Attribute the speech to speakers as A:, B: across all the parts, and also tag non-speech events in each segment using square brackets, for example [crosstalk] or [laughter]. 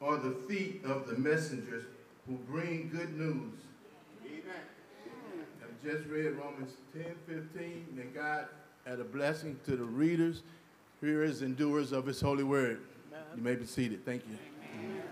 A: are the feet of the messengers who bring good news. Amen. I've just read Romans 10, 15. May God add a blessing to the readers hearers and doers of his holy word. Amen. You may be seated. Thank you. I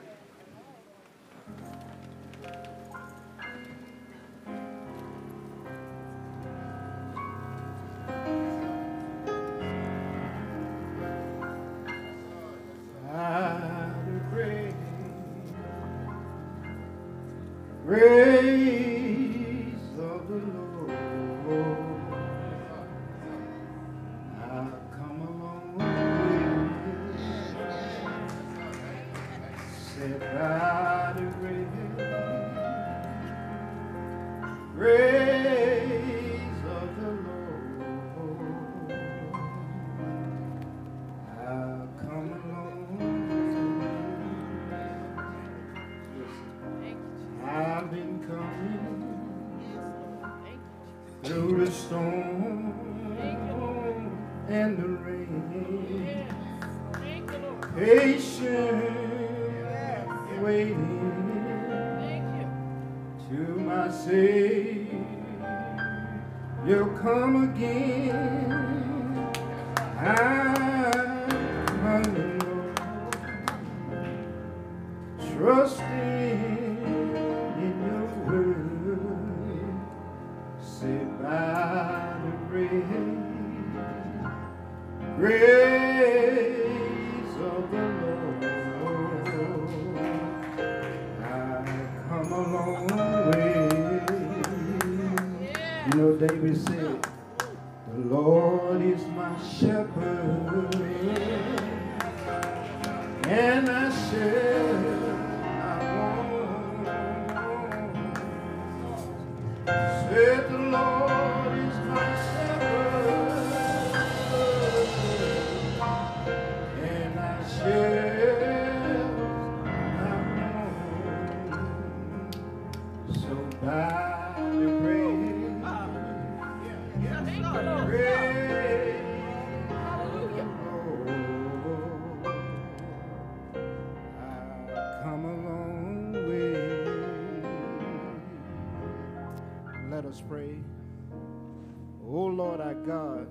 A: Oh,
B: our God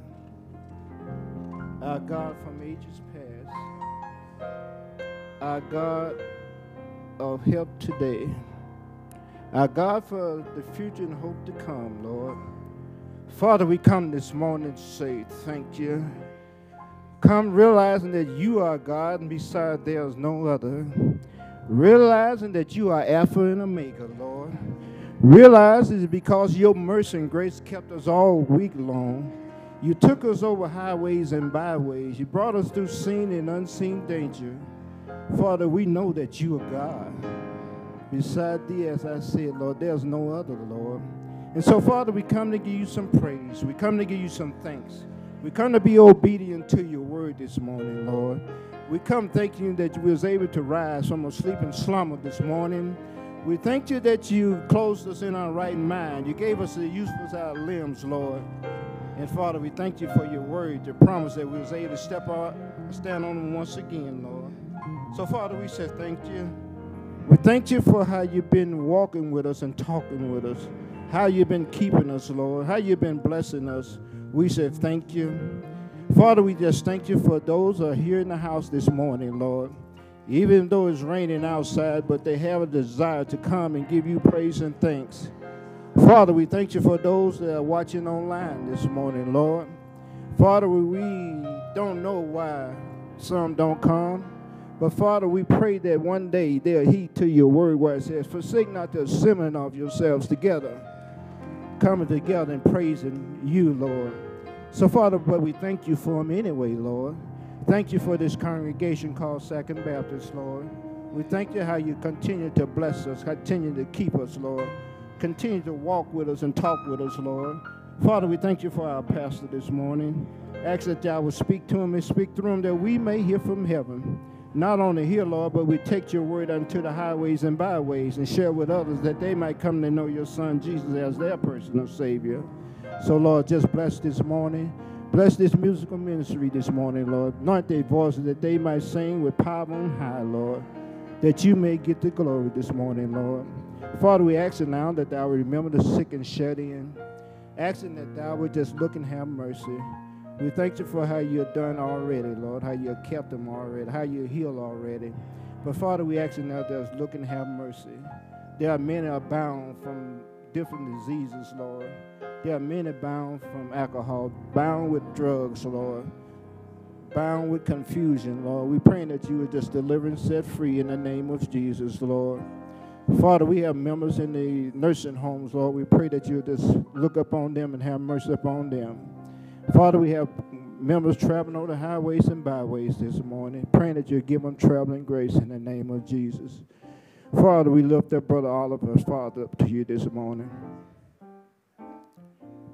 B: our God from ages past, our God of help today. Our God for the future and hope to come, Lord. Father, we come this morning to say thank you. Come realizing that you are God and beside there is no other. Realizing that you are Alpha and Omega, Lord. Realize it's because your mercy and grace kept us all week long. You took us over highways and byways. You brought us through seen and unseen danger. Father, we know that you are God. Beside thee, as I said, Lord, there's no other, Lord. And so, Father, we come to give you some praise. We come to give you some thanks. We come to be obedient to your word this morning, Lord. We come thanking you that you was able to rise from a sleeping slumber this morning. We thank you that you closed us in our right mind. You gave us the use of our limbs, Lord. And Father, we thank you for your word, your promise that we was able to step out, stand on them once again, Lord. So, Father, we say thank you. We thank you for how you've been walking with us and talking with us, how you've been keeping us, Lord, how you've been blessing us. We say thank you. Father, we just thank you for those who are here in the house this morning, Lord. Even though it's raining outside, but they have a desire to come and give you praise and thanks. Father, we thank you for those that are watching online this morning, Lord. Father, we don't know why some don't come. But Father, we pray that one day they'll heed to your word where it says, Forsake not the assembling of yourselves together, coming together and praising you, Lord. So, Father, but we thank you for them anyway, Lord. Thank you for this congregation called Second Baptist, Lord. We thank you how you continue to bless us, continue to keep us, Lord. Continue to walk with us and talk with us, Lord. Father, we thank you for our pastor this morning. Ask that thou will speak to him and speak through him that we may hear from heaven not only here, Lord, but we take your word unto the highways and byways and share with others that they might come to know your son Jesus as their personal Savior. So, Lord, just bless this morning. Bless this musical ministry this morning, Lord. Anoint their voices that they might sing with power on high, Lord. That you may get the glory this morning, Lord. Father, we ask you now that thou remember the sick and shut in. Asking that thou would just look and have mercy. We thank you for how you've done already, Lord, how you kept them already, how you healed already. But Father, we ask you now that look and have mercy. There are many are bound from different diseases, Lord. Are many bound from alcohol, bound with drugs, Lord, bound with confusion, Lord. We pray that you would just deliver and set free in the name of Jesus, Lord. Father, we have members in the nursing homes, Lord. We pray that you would just look upon them and have mercy upon them. Father, we have members traveling on the highways and byways this morning, praying that you give them traveling grace in the name of Jesus. Father, we lift up Brother Oliver, Father, up to you this morning.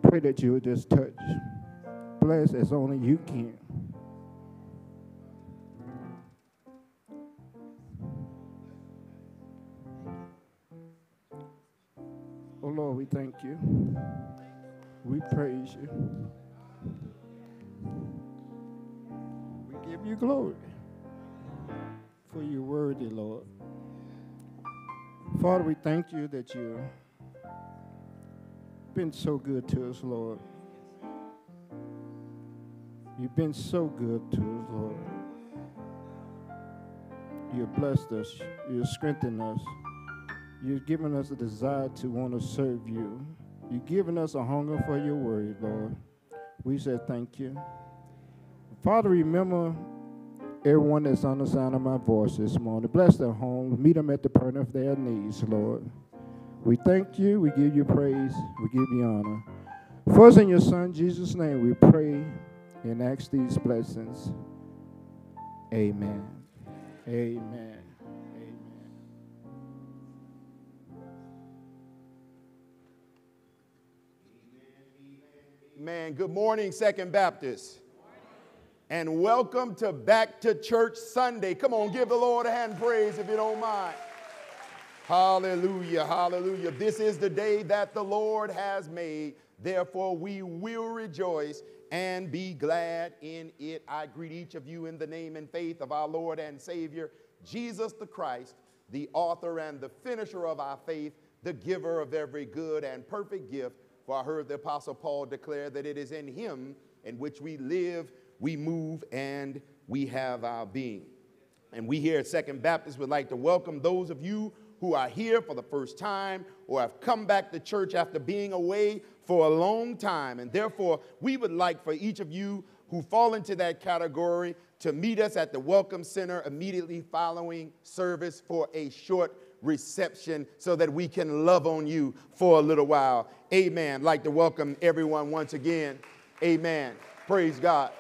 B: Pray that you would just touch, bless as only you can. Oh Lord, we thank you. We praise you. We give you glory for your worthy, Lord. Father, we thank you that been so good to us, Lord. You've been so good to us, Lord. You've blessed us. You've strengthened us. You've given us a desire to want to serve you. You've given us a hunger for your word, Lord. We say thank you. Father, remember everyone that's on the sound of my voice this morning. Bless their homes. Meet them at the point of their needs, Lord. We thank you. We give you praise. We give you honor. First, in your Son, Jesus' name, we pray and ask these blessings. Amen. Amen. Amen.
C: Man, good morning, Second Baptist. And welcome to Back to Church Sunday. Come on, give the Lord a hand praise if you don't mind. Hallelujah, hallelujah. This is the day that the Lord has made. Therefore, we will rejoice and be glad in it. I greet each of you in the name and faith of our Lord and Savior, Jesus the Christ, the author and the finisher of our faith, the giver of every good and perfect gift for I heard the Apostle Paul declare that it is in him in which we live, we move, and we have our being. And we here at Second Baptist would like to welcome those of you who are here for the first time or have come back to church after being away for a long time. And therefore, we would like for each of you who fall into that category to meet us at the Welcome Center immediately following service for a short reception so that we can love on you for a little while. Amen. Like to welcome everyone once again. Amen. Praise God.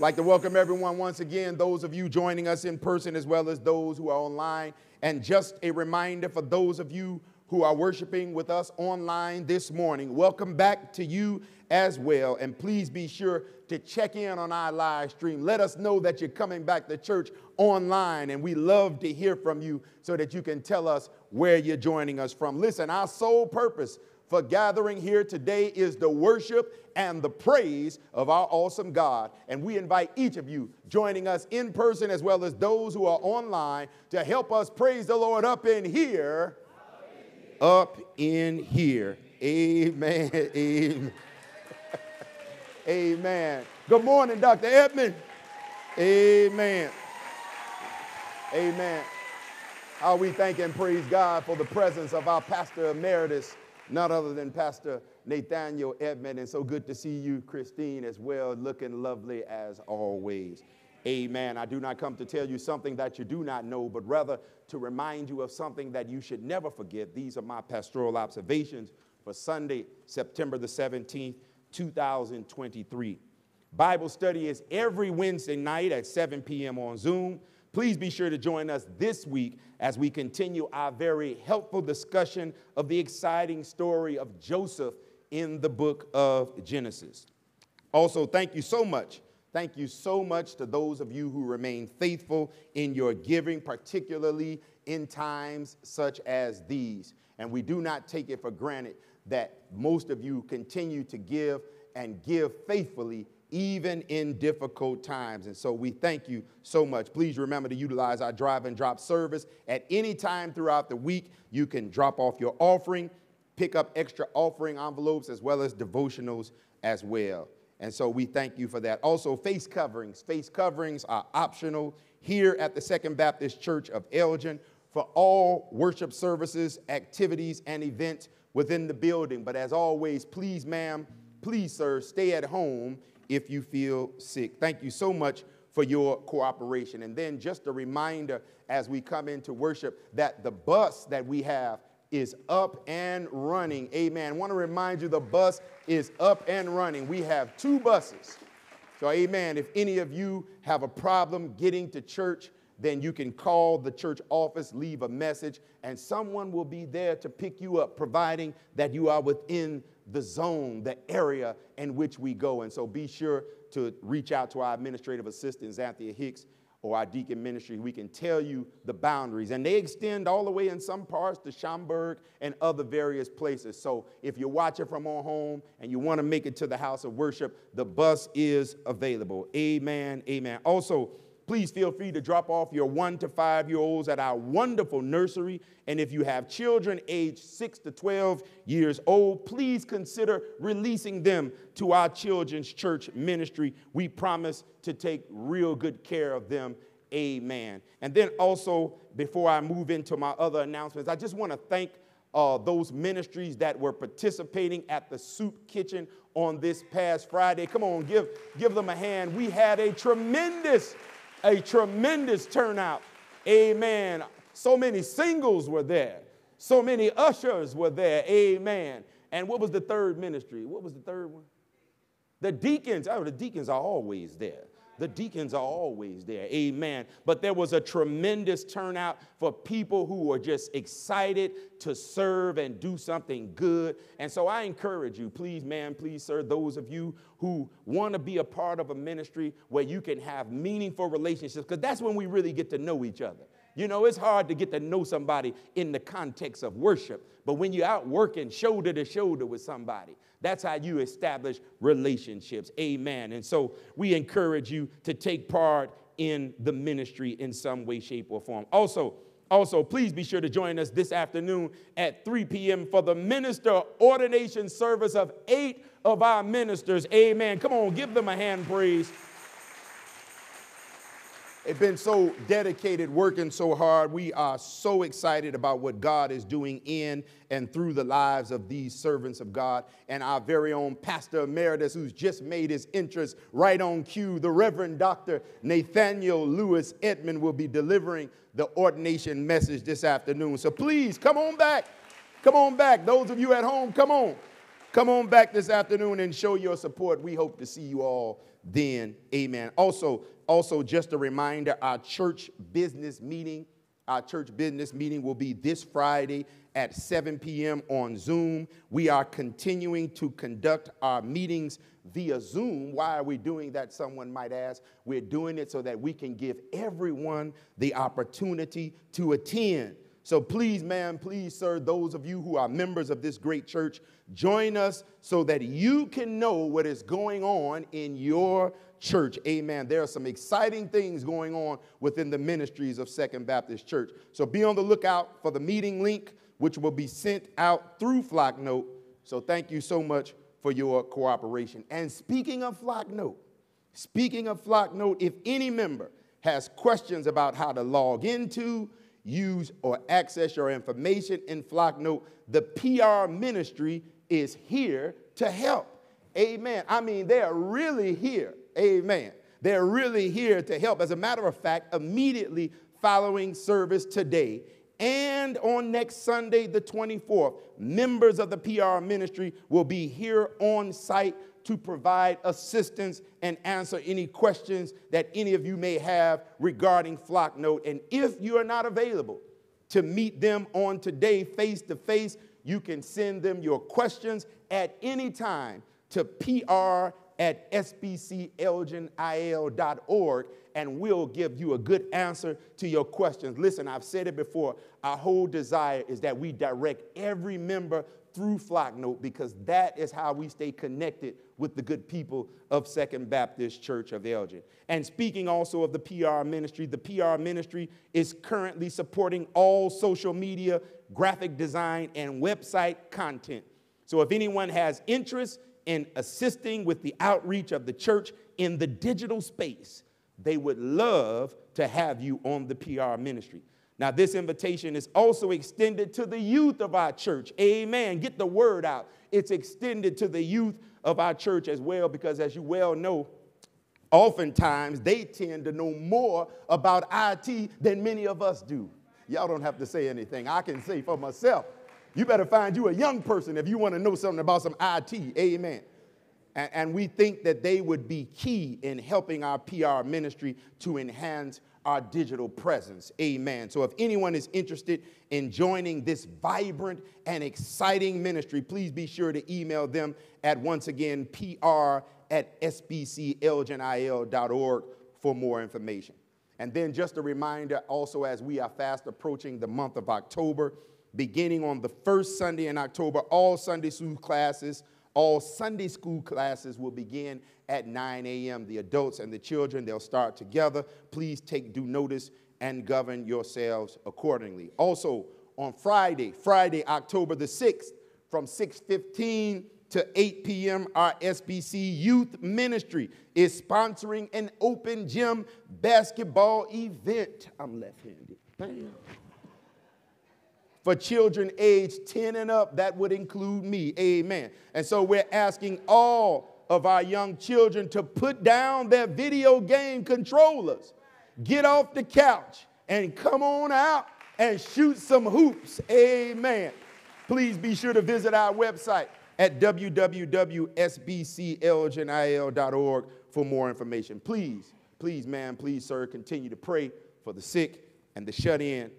C: Like to welcome everyone once again, those of you joining us in person as well as those who are online. And just a reminder for those of you who are worshiping with us online this morning, welcome back to you as well. And please be sure to check in on our live stream. Let us know that you're coming back to church online, and we love to hear from you so that you can tell us where you're joining us from. Listen, our sole purpose for gathering here today is the worship and the praise of our awesome God. And we invite each of you joining us in person as well as those who are online to help us praise the Lord up in here. Up in here. Amen. [laughs] Amen. Amen. Good morning, Dr. Edmond. Amen. Amen. How we thank and praise God for the presence of our pastor emeritus, none other than Pastor Nathaniel Edmond. And so good to see you, Christine, as well, looking lovely as always. Amen. I do not come to tell you something that you do not know, but rather to remind you of something that you should never forget. These are my pastoral observations for Sunday, September the 17th, 2023. Bible study is every Wednesday night at 7 p.m. on Zoom. Please be sure to join us this week as we continue our very helpful discussion of the exciting story of Joseph in the book of Genesis. Also, thank you so much. Thank you so much to those of you who remain faithful in your giving, particularly in times such as these. And we do not take it for granted that most of you continue to give and give faithfully even in difficult times. And so we thank you so much. Please remember to utilize our drive and drop service at any time throughout the week. You can drop off your offering, pick up extra offering envelopes, as well as devotionals as well. And so we thank you for that. Also, face coverings. Face coverings are optional here at the Second Baptist Church of Elgin for all worship services, activities, and events within the building. But as always, please, ma'am, please, sir, stay at home if you feel sick. Thank you so much for your cooperation. And then just a reminder as we come into worship that the bus that we have is up and running. Amen. I want to remind you the bus is up and running. We have two buses. So, amen. If any of you have a problem getting to church, then you can call the church office, leave a message, and someone will be there to pick you up, providing that you are within the zone, the area in which we go. And so be sure to reach out to our administrative assistant, Xanthia Hicks, or our deacon ministry, we can tell you the boundaries. And they extend all the way in some parts to Schaumburg and other various places. So if you're watching from our home and you want to make it to the house of worship, the bus is available. Amen. Amen. Also, please feel free to drop off your one to five year olds at our wonderful nursery. And if you have children aged six to 12 years old, please consider releasing them to our children's church ministry. We promise to take real good care of them. Amen. And then also, before I move into my other announcements, I just want to thank uh, those ministries that were participating at the soup kitchen on this past Friday. Come on, give, give them a hand. We had a tremendous a tremendous turnout. Amen. So many singles were there. So many ushers were there. Amen. And what was the third ministry? What was the third one? The deacons. Oh, the deacons are always there. The deacons are always there. Amen. But there was a tremendous turnout for people who were just excited to serve and do something good. And so I encourage you, please, man, please, sir, those of you who want to be a part of a ministry where you can have meaningful relationships, because that's when we really get to know each other. You know, it's hard to get to know somebody in the context of worship, but when you're out working shoulder to shoulder with somebody, that's how you establish relationships. Amen. And so we encourage you to take part in the ministry in some way, shape, or form. Also, also, please be sure to join us this afternoon at 3 p.m. for the minister ordination service of eight of our ministers. Amen. Come on, give them a hand praise. They've been so dedicated, working so hard. We are so excited about what God is doing in and through the lives of these servants of God. And our very own Pastor Emeritus, who's just made his entrance right on cue, the Reverend Dr. Nathaniel Lewis Edmond, will be delivering the ordination message this afternoon. So please come on back. Come on back. Those of you at home, come on. Come on back this afternoon and show your support. We hope to see you all then. Amen. Also, also, just a reminder our church business meeting, our church business meeting will be this Friday at 7 p.m. on Zoom. We are continuing to conduct our meetings via Zoom. Why are we doing that? Someone might ask. We're doing it so that we can give everyone the opportunity to attend. So please, ma'am, please, sir, those of you who are members of this great church, join us so that you can know what is going on in your Church. Amen. There are some exciting things going on within the ministries of Second Baptist Church. So be on the lookout for the meeting link, which will be sent out through Flocknote. So thank you so much for your cooperation. And speaking of Flocknote, speaking of Flocknote, if any member has questions about how to log into, use, or access your information in Flocknote, the PR ministry is here to help. Amen. I mean, they are really here Amen. They're really here to help. As a matter of fact, immediately following service today and on next Sunday, the 24th, members of the PR ministry will be here on site to provide assistance and answer any questions that any of you may have regarding Flocknote. And if you are not available to meet them on today face to face, you can send them your questions at any time to PR at sbcelginil.org and we'll give you a good answer to your questions. Listen, I've said it before. Our whole desire is that we direct every member through Flocknote because that is how we stay connected with the good people of Second Baptist Church of Elgin. And speaking also of the PR ministry, the PR ministry is currently supporting all social media, graphic design, and website content. So if anyone has interest in assisting with the outreach of the church in the digital space, they would love to have you on the PR ministry. Now, this invitation is also extended to the youth of our church. Amen. Get the word out. It's extended to the youth of our church as well, because as you well know, Oftentimes, they tend to know more about IT than many of us do. Y'all don't have to say anything. I can say for myself. You better find you a young person if you want to know something about some IT. Amen. And, and we think that they would be key in helping our PR ministry to enhance our digital presence. Amen. So if anyone is interested in joining this vibrant and exciting ministry, please be sure to email them at once again pr at sbcelginil.org for more information. And then just a reminder also, as we are fast approaching the month of October, beginning on the first Sunday in October, all Sunday school classes, all Sunday school classes will begin at 9 a.m. The adults and the children, they'll start together. Please take due notice and govern yourselves accordingly. Also, on Friday, Friday, October the 6th, from 6:15 to 8 p.m., our SBC Youth Ministry is sponsoring an open gym basketball event. I'm left-handed. Bam. For children aged 10 and up, that would include me. Amen. And so we're asking all of our young children to put down their video game controllers, get off the couch, and come on out and shoot some hoops. Amen. Please be sure to visit our website at www.sbcelginil.org for more information. Please, please, man, please, sir, continue to pray for the sick and the shut in.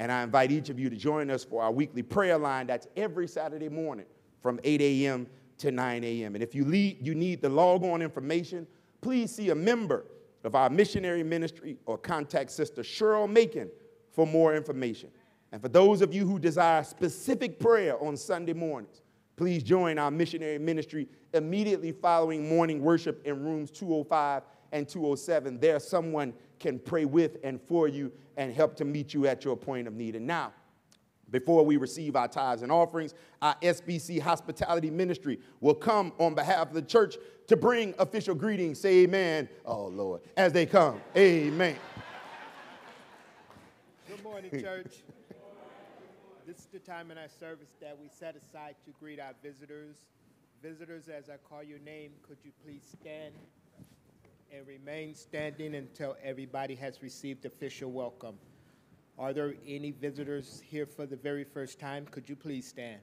C: And I invite each of you to join us for our weekly prayer line. That's every Saturday morning from 8 a.m to 9 a.m. And if you, lead, you need the log on information, please see a member of our missionary ministry or contact Sister Cheryl Macon for more information. And for those of you who desire specific prayer on Sunday mornings, please join our missionary ministry immediately following morning worship in rooms 205 and 207. There, someone can pray with and for you and help to meet you at your point of need. And now, before we receive our tithes and offerings, our SBC hospitality ministry will come on behalf of the church to bring official greetings. Say amen. Oh, Lord. As they come, amen.
D: Good morning, church. this is the time in our service that we set aside to greet our visitors. Visitors, as I call your name, could you please stand and remain standing until everybody has received official welcome? Are there any visitors here for the very first time? Could you please stand?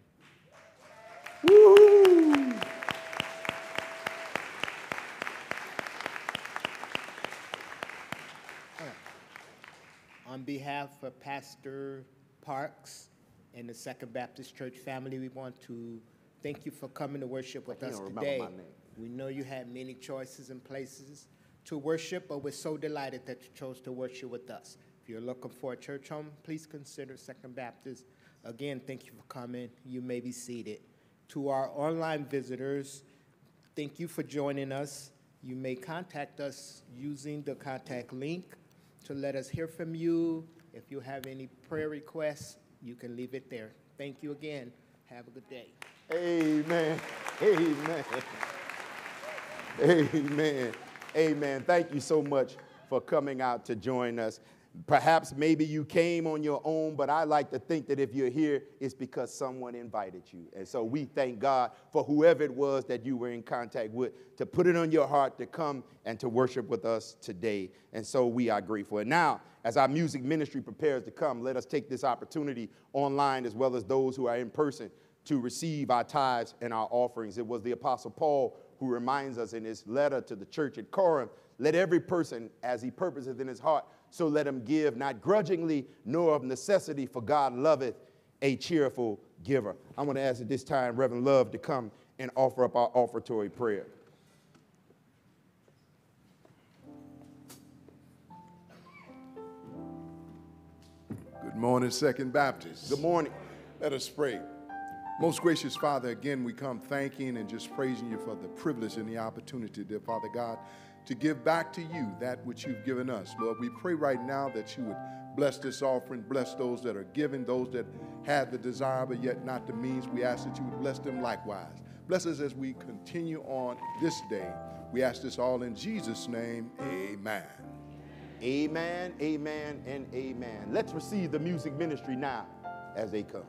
D: Woo! On behalf of Pastor Parks and the Second Baptist Church family, we want to thank you for coming to worship with us today. We know you had many choices and places to worship, but we're so delighted that you chose to worship with us. If you're looking for a church home, please consider Second Baptist. Again, thank you for coming. You may be seated. To our online visitors, thank you for joining us. You may contact us using the contact link to let us hear from you. If you have any prayer requests, you can leave it there. Thank you again. Have a good day.
C: Amen. Amen. Amen. Amen. Thank you so much for coming out to join us. Perhaps maybe you came on your own, but I like to think that if you're here, it's because someone invited you. And so we thank God for whoever it was that you were in contact with to put it on your heart to come and to worship with us today. And so we are grateful. And now, as our music ministry prepares to come, let us take this opportunity online as well as those who are in person to receive our tithes and our offerings. It was the Apostle Paul who reminds us in his letter to the church at Corinth let every person, as he purposeth in his heart, so let him give, not grudgingly, nor of necessity, for God loveth a cheerful giver. I'm going to ask at this time Reverend Love to come and offer up our offertory prayer.
E: Good morning, Second Baptist.
C: Good morning.
E: Let us pray. Most gracious Father, again, we come thanking and just praising you for the privilege and the opportunity, dear Father God, to give back to you that which you've given us. Lord, we pray right now that you would bless this offering, bless those that are giving, those that had the desire but yet not the means. We ask that you would bless them likewise. Bless us as we continue on this day. We ask this all in Jesus' name. Amen.
C: Amen, amen, and amen. Let's receive the music ministry now as they come.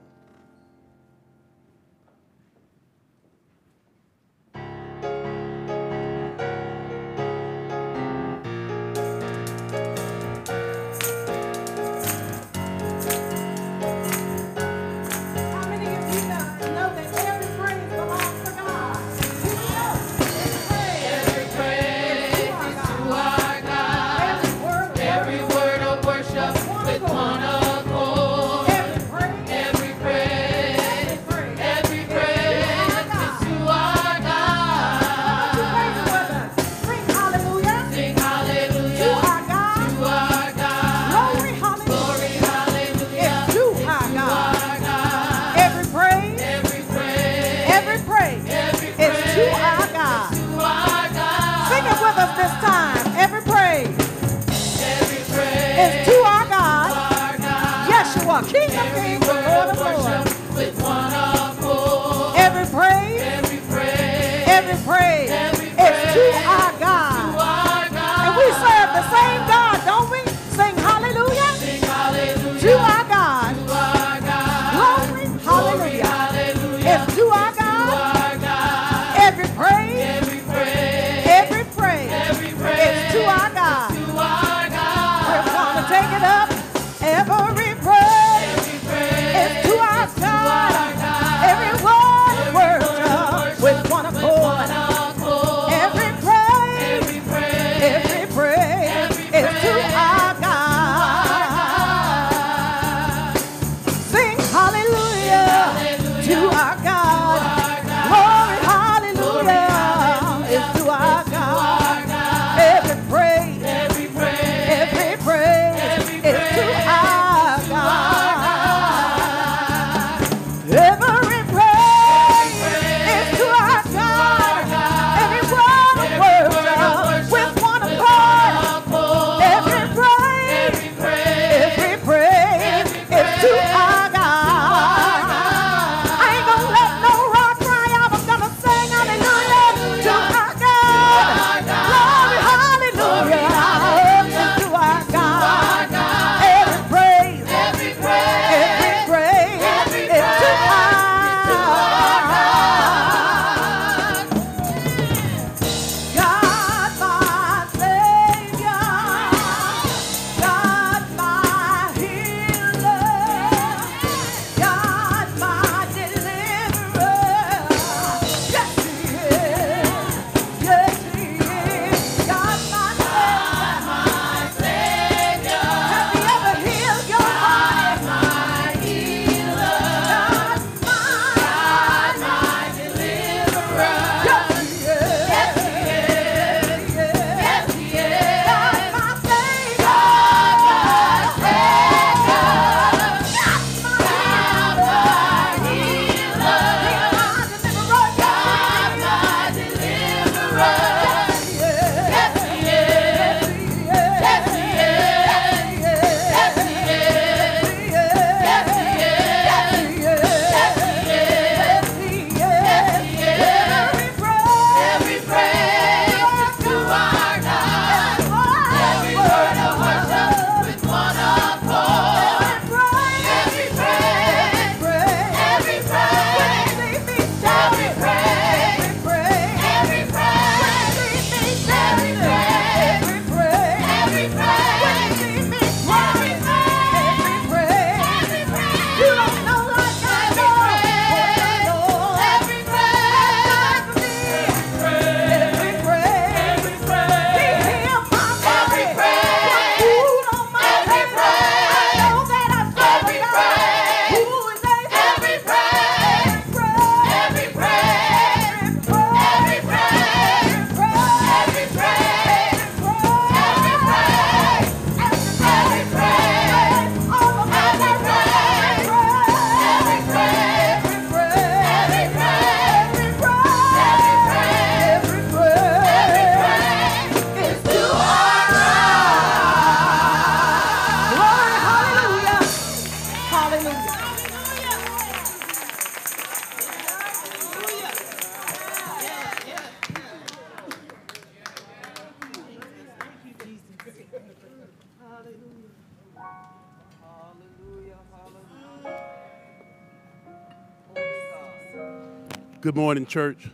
F: Good morning, church.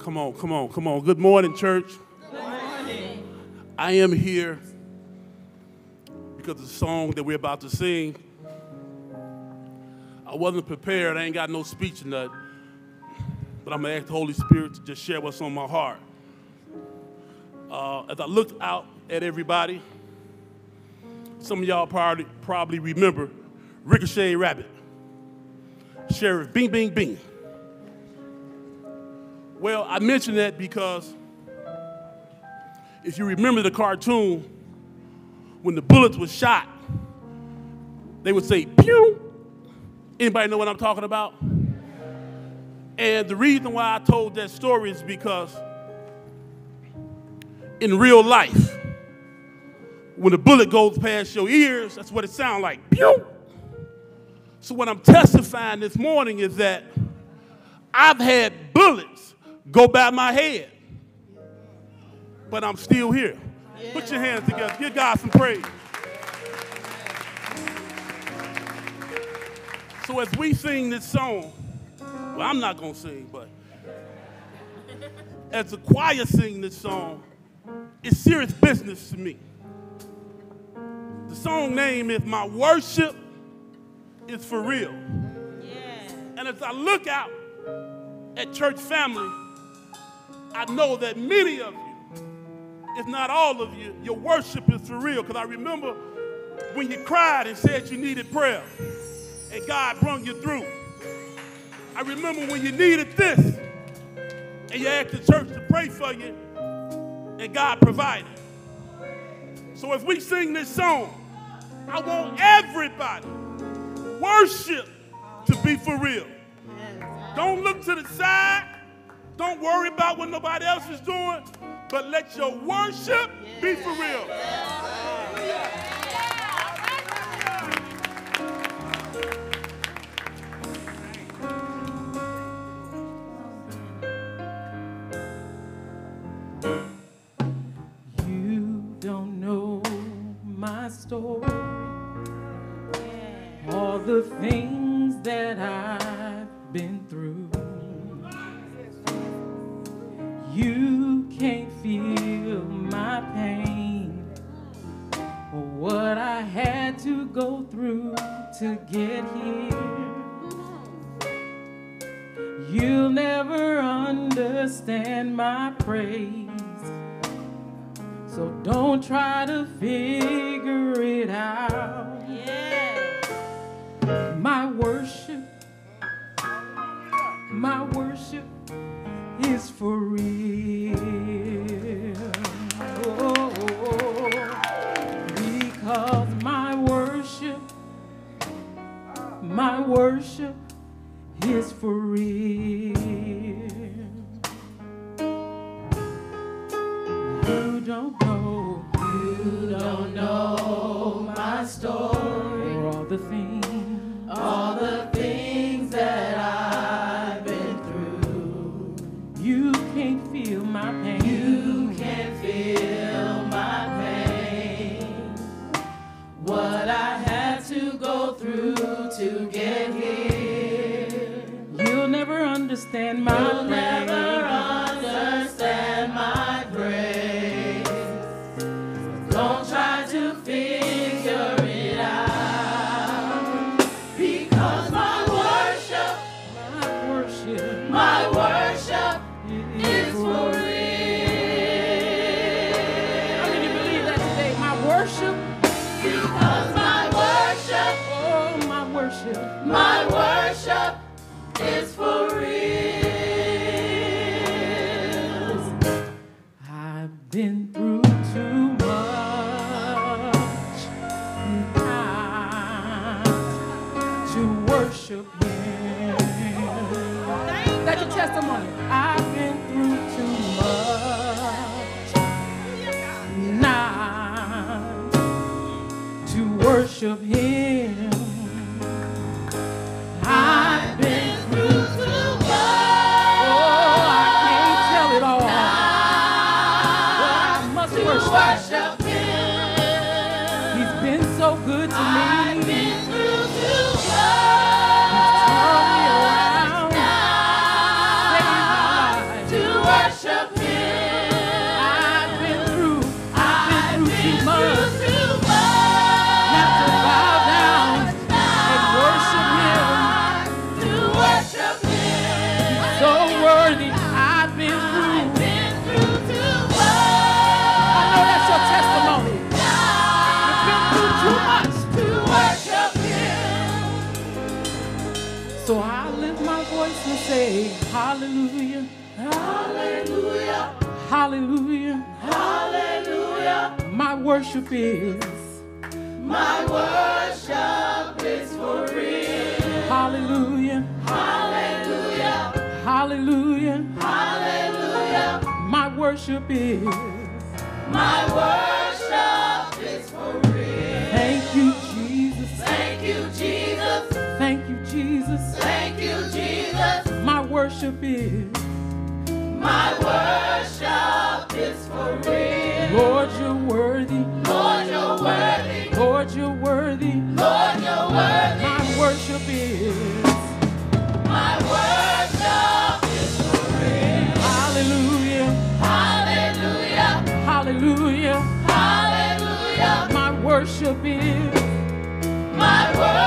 F: Come on, come on, come on. Good morning, church.
G: Good morning.
F: I am here because of the song that we're about to sing, I wasn't prepared. I ain't got no speech in that. But I'm going to ask the Holy Spirit to just share what's on my heart. Uh, as I looked out at everybody, some of y'all probably, probably remember Ricochet Rabbit, Sheriff Bing Bing Bing. Well, I mention that because if you remember the cartoon, when the bullets were shot, they would say, pew. Anybody know what I'm talking about? And the reason why I told that story is because in real life. When a bullet goes past your ears, that's what it sounds like. Pew! So, what I'm testifying this morning is that I've had bullets go by my head, but I'm still here. Put your hands together. Give God some praise. So as we sing this song, well, I'm not going to sing, but as the choir sing this song, it's serious business to me. The song name is My Worship is For Real. Yeah. And as I look out at church family, I know that many of you, if not all of you, your worship is for real. Because I remember when you cried and said you needed prayer and God brought you through. I remember when you needed this and you asked the church to pray for you and God provided. So if we sing this song, I want everybody worship to be for real. Don't look to the side. Don't worry about what nobody else is doing, but let your worship be for real.
H: You don't know my story. All the things that I've been through. You can't feel my pain or what I had to go through to get here. You'll never understand my praise. So don't try to figure it out. Yeah. My worship, my worship is for real. Oh, because my worship, my worship is for real. You don't know,
I: you don't know my story,
H: or all the things, feel my pain.
I: You can't feel my pain. What I had to go through to get here.
H: You'll never understand my
I: You'll
H: pain.
I: Worship
H: Him. worship is.
I: My worship is for real.
H: Hallelujah.
I: Hallelujah.
H: Hallelujah.
I: Hallelujah.
H: My worship is. My worship is for real. Thank you, Jesus. Thank you, Jesus. Thank you, Jesus. Thank you, Jesus. My worship is. My worship is for real. Lord, you're worthy. My worship is. My worship is real. Hallelujah. Hallelujah. Hallelujah. Hallelujah. My worship is. My.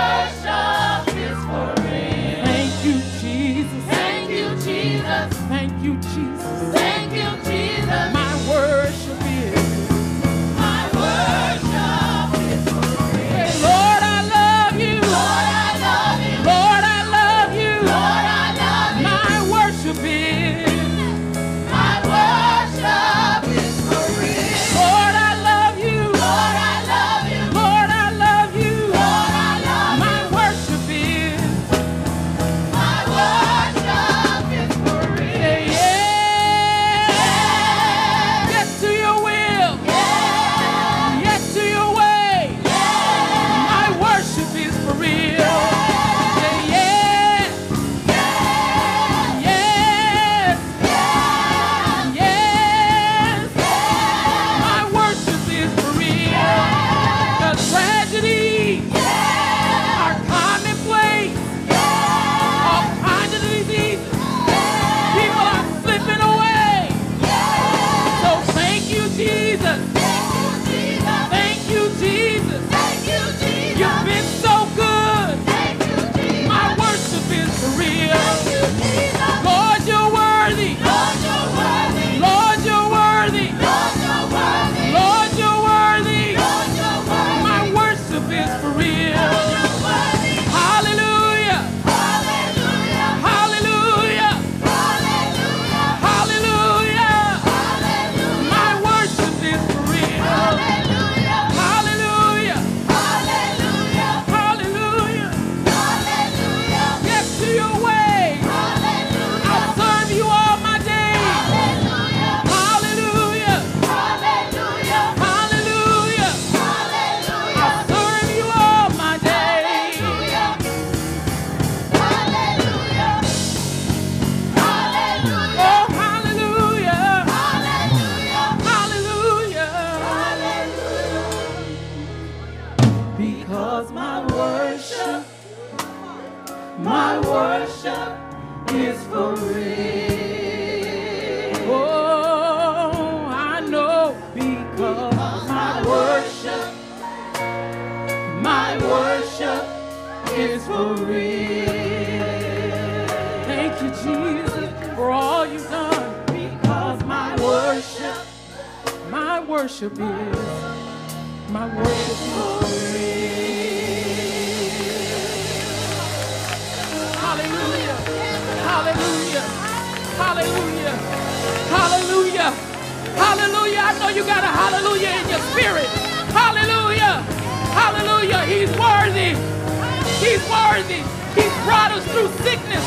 H: He's worthy. He's brought us through sickness.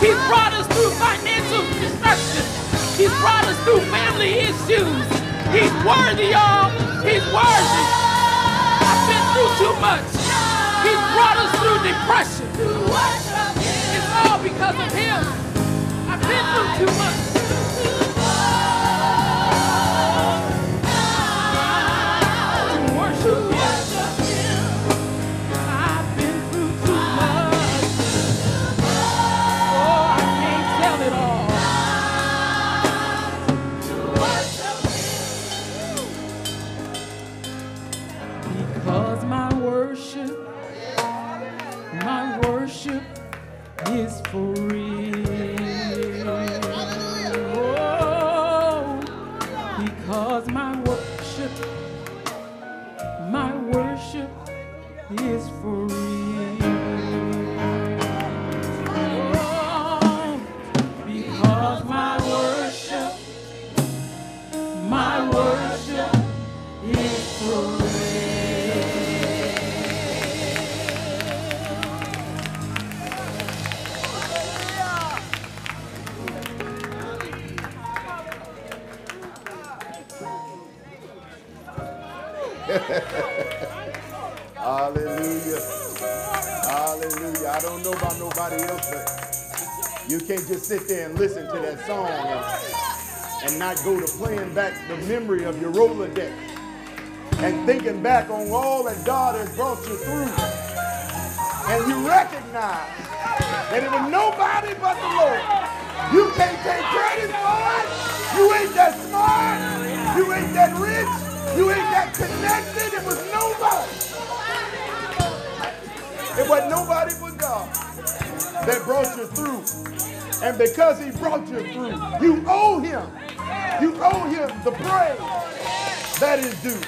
H: He's brought us through financial destruction. He's brought us through family issues. He's worthy, y'all. He's worthy. I've been through too much. He's brought us through depression. It's all because of him. I've been through too much.
C: And, not go to playing back the memory of your Rolodex and thinking back on all that God has brought you through. And you recognize that it was nobody but the Lord. You can't take credit for it. You ain't that smart. You ain't that rich. You ain't that connected. It was nobody. It was nobody but God that brought you through. And because he brought you through, you owe him. You owe him the praise that is due.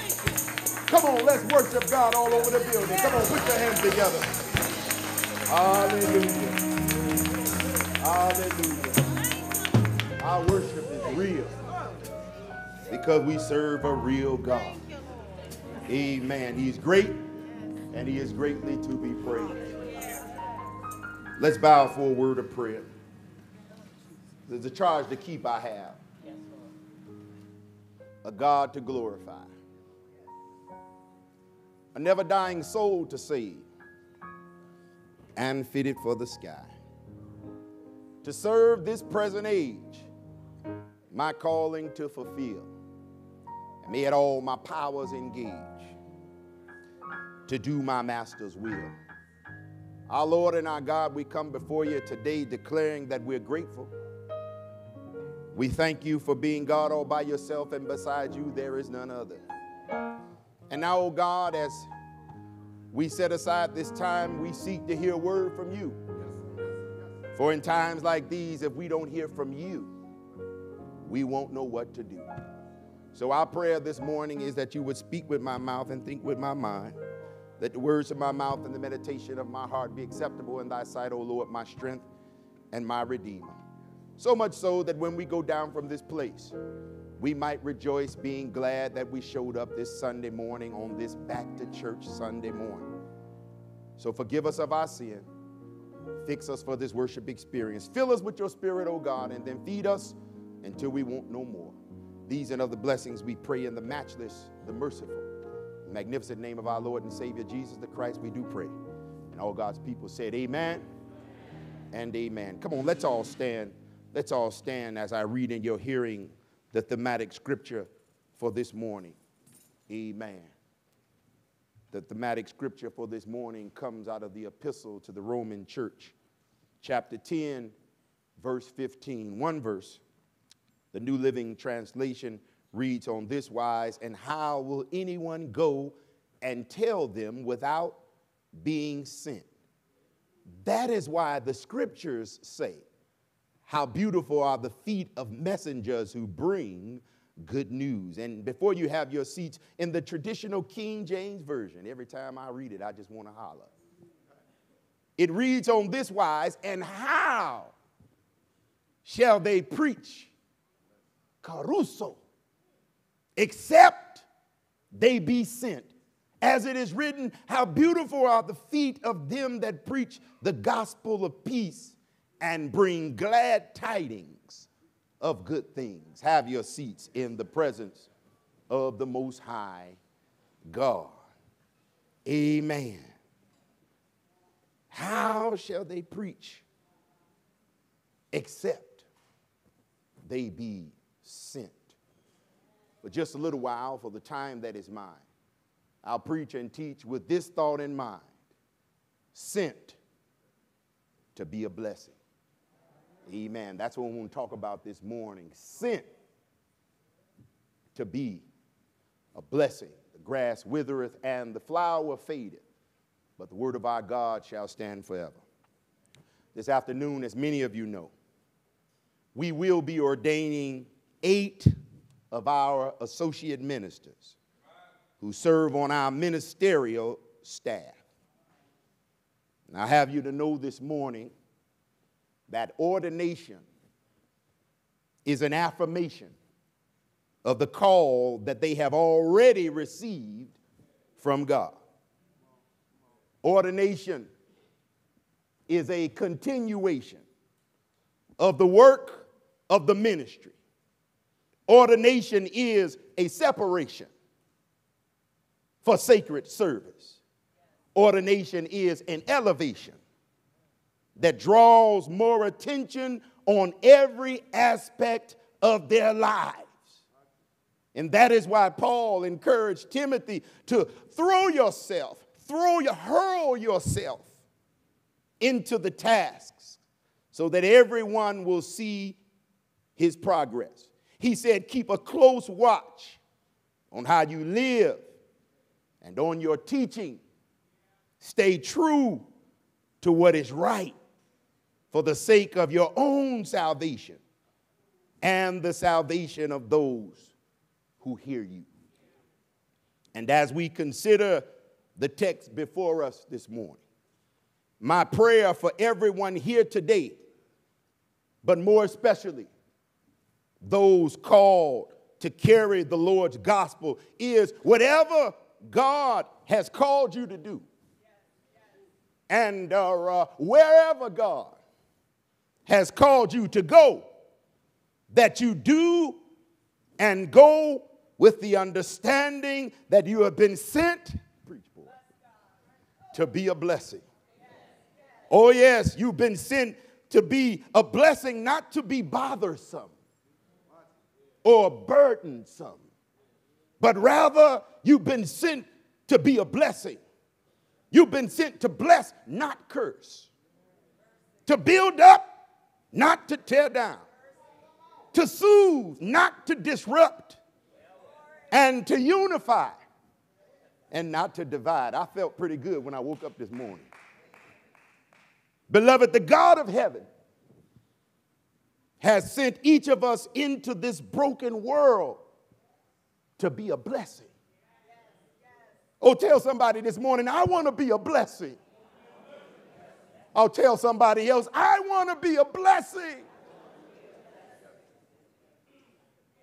C: Come on, let's worship God all over the building. Come on, put your hands together. Hallelujah. Hallelujah. Our worship is real because we serve a real God. Amen. He's great and he is greatly to be praised. Let's bow for a word of prayer. There's a charge to keep I have. A God to glorify. A never dying soul to save. And fitted for the sky. To serve this present age, my calling to fulfill. And may it all my powers engage to do my master's will. Our Lord and our God, we come before you today declaring that we're grateful. We thank you for being God all by yourself, and beside you there is none other. And now, oh God, as we set aside this time, we seek to hear word from you. For in times like these, if we don't hear from you, we won't know what to do. So, our prayer this morning is that you would speak with my mouth and think with my mind that the words of my mouth and the meditation of my heart be acceptable in thy sight, O Lord, my strength and my redeemer. So much so that when we go down from this place, we might rejoice being glad that we showed up this Sunday morning on this back to church Sunday morning. So forgive us of our sin. Fix us for this worship experience. Fill us with your spirit, O God, and then feed us until we want no more. These and other blessings we pray in the matchless, the merciful, magnificent name of our Lord and Savior Jesus the Christ, we do pray. And all God's people said, Amen and amen. Come on, let's all stand. Let's all stand as I read in your hearing the thematic scripture for this morning. Amen. The thematic scripture for this morning comes out of the epistle to the Roman church, chapter 10, verse 15. One verse, the New Living Translation reads on this wise And how will anyone go and tell them without being sent? That is why the scriptures say, How beautiful are the feet of messengers who bring good news. And before you have your seats, in the traditional King James Version, every time I read it, I just want to holler. It reads on this wise, and how shall they preach? Caruso except they be sent. As it is written, how beautiful are the feet of them that preach the gospel of peace and bring glad tidings of good things. Have your seats in the presence of the Most High God. Amen. How shall they preach except they be sent? for just a little while for the time that is mine. I'll preach and teach with this thought in mind sent to be a blessing. Amen. That's what we want to talk about this morning. Sent to be a blessing. The grass withereth and the flower fadeth, but the word of our God shall stand forever. This afternoon, as many of you know, we will be ordaining eight of our associate ministers who serve on our ministerial staff. And I have you to know this morning that ordination is an affirmation of the call that they have already received from God. Ordination is a continuation of the work of the ministry. Ordination is a separation for sacred service. Ordination is an elevation that draws more attention on every aspect of their lives. And that is why Paul encouraged Timothy to throw yourself, throw your, hurl yourself into the tasks so that everyone will see his progress. He said, keep a close watch on how you live and on your teaching. Stay true to what is right for the sake of your own salvation and the salvation of those who hear you. And as we consider the text before us this morning, my prayer for everyone here today, but more especially those called to carry the Lord's gospel, is whatever God has called you to do, and uh, uh, wherever God has called you to go, that you do and go with the understanding that you have been sent to be a blessing. Oh, yes, you've been sent to be a blessing, not to be bothersome or burdensome, but rather you've been sent to be a blessing. You've been sent to bless, not curse, to build up, not to tear down, to soothe, not to disrupt, and to unify, and not to divide. I felt pretty good when I woke up this morning. Beloved, the God of heaven has sent each of us into this broken world to be a blessing. Oh, tell somebody this morning, I want to be a blessing. I'll tell somebody else, I want to be a blessing.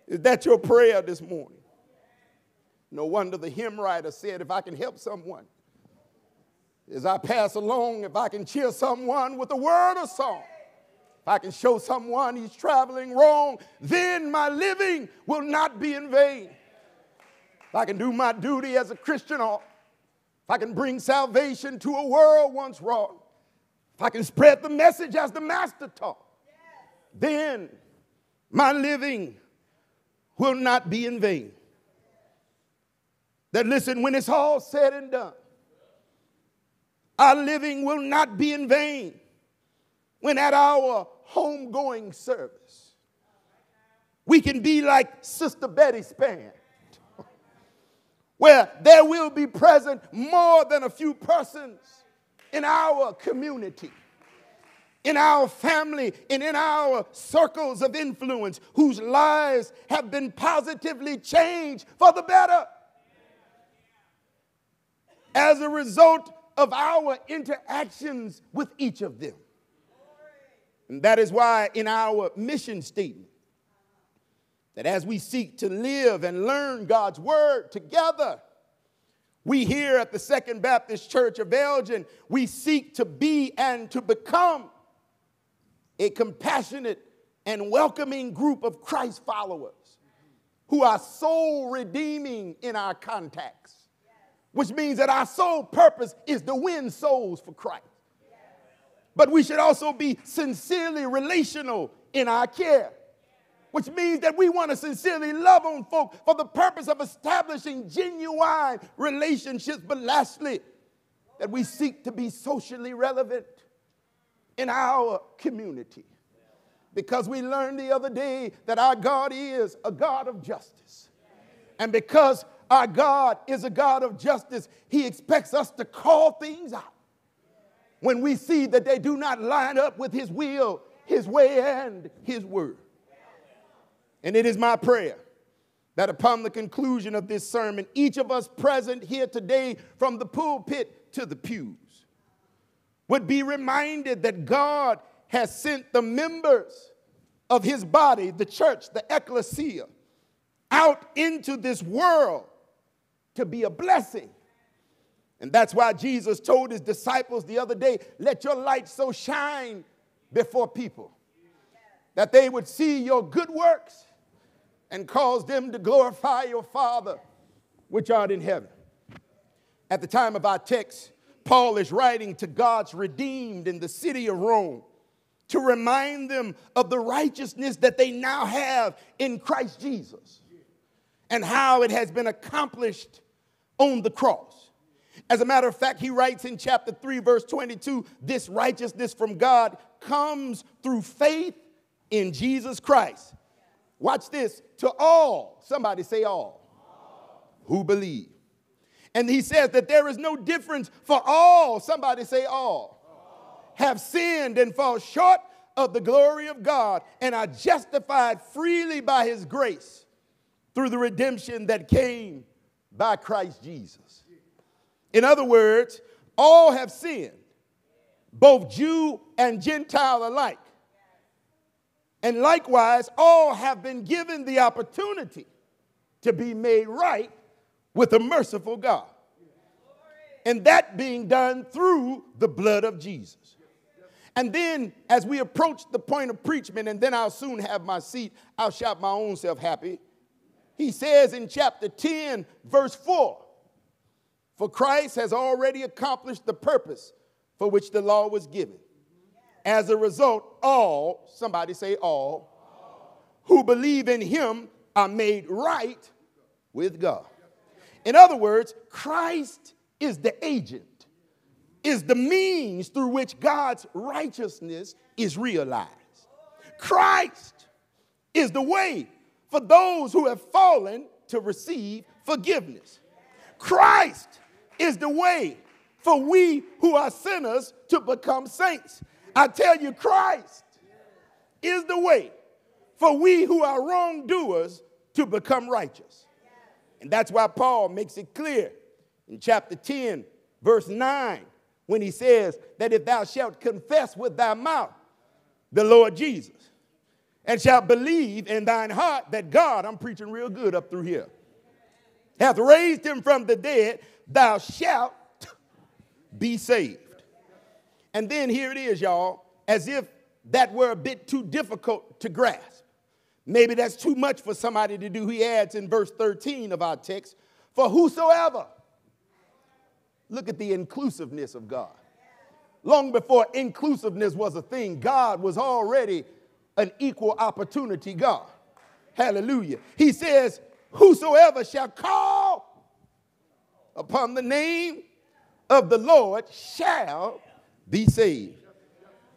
C: Is that your prayer this morning? No wonder the hymn writer said, if I can help someone, as I pass along, if I can cheer someone with a word or song, if I can show someone he's traveling wrong, then my living will not be in vain. If I can do my duty as a Christian, or if I can bring salvation to a world once wrong, if I can spread the message as the Master taught, then my living will not be in vain. That listen, when it's all said and done, our living will not be in vain. When at our homegoing service, we can be like Sister Betty Span, where there will be present more than a few persons in our community, in our family, and in our circles of influence whose lives have been positively changed for the better as a result of our interactions with each of them. And that is why, in our mission statement, that as we seek to live and learn God's word together, we here at the Second Baptist Church of Elgin, we seek to be and to become a compassionate and welcoming group of Christ followers who are soul redeeming in our contacts, which means that our sole purpose is to win souls for Christ. But we should also be sincerely relational in our care, which means that we want to sincerely love on folk for the purpose of establishing genuine relationships. But lastly, that we seek to be socially relevant in our community. Because we learned the other day that our God is a God of justice. And because our God is a God of justice, He expects us to call things out when we see that they do not line up with His will, His way, and His word. And it is my prayer that upon the conclusion of this sermon, each of us present here today, from the pulpit to the pews, would be reminded that God has sent the members of His body, the church, the ecclesia, out into this world to be a blessing. And that's why Jesus told his disciples the other day, let your light so shine before people that they would see your good works and cause them to glorify your Father which art in heaven. At the time of our text, Paul is writing to God's redeemed in the city of Rome to remind them of the righteousness that they now have in Christ Jesus and how it has been accomplished on the cross. As a matter of fact, he writes in chapter 3, verse 22 this righteousness from God comes through faith in Jesus Christ. Watch this to all, somebody say all, all. who believe. And he says that there is no difference for all, somebody say all, all. have sinned and fall short of the glory of God and are justified freely by his grace through the redemption that came by Christ Jesus. In other words, all have sinned, both Jew and Gentile alike. And likewise, all have been given the opportunity to be made right with a merciful God. And that being done through the blood of Jesus. And then, as we approach the point of preachment, and then I'll soon have my seat, I'll shout my own self happy. He says in chapter 10, verse 4 For Christ has already accomplished the purpose for which the law was given. As a result, all, somebody say all, who believe in him are made right with God. In other words, Christ is the agent, is the means through which God's righteousness is realized. Christ is the way for those who have fallen to receive forgiveness. Christ is the way for we who are sinners to become saints. I tell you, Christ is the way for we who are wrongdoers to become righteous. And that's why Paul makes it clear in chapter 10, verse 9, when he says that if thou shalt confess with thy mouth the Lord Jesus and shalt believe in thine heart that God, I'm preaching real good up through here, hath raised him from the dead, thou shalt be saved. And then here it is, y'all, as if that were a bit too difficult to grasp. Maybe that's too much for somebody to do. He adds in verse 13 of our text, for whosoever, look at the inclusiveness of God. Long before inclusiveness was a thing, God was already an equal opportunity God. Hallelujah. He says, Whosoever shall call upon the name of the Lord shall be saved.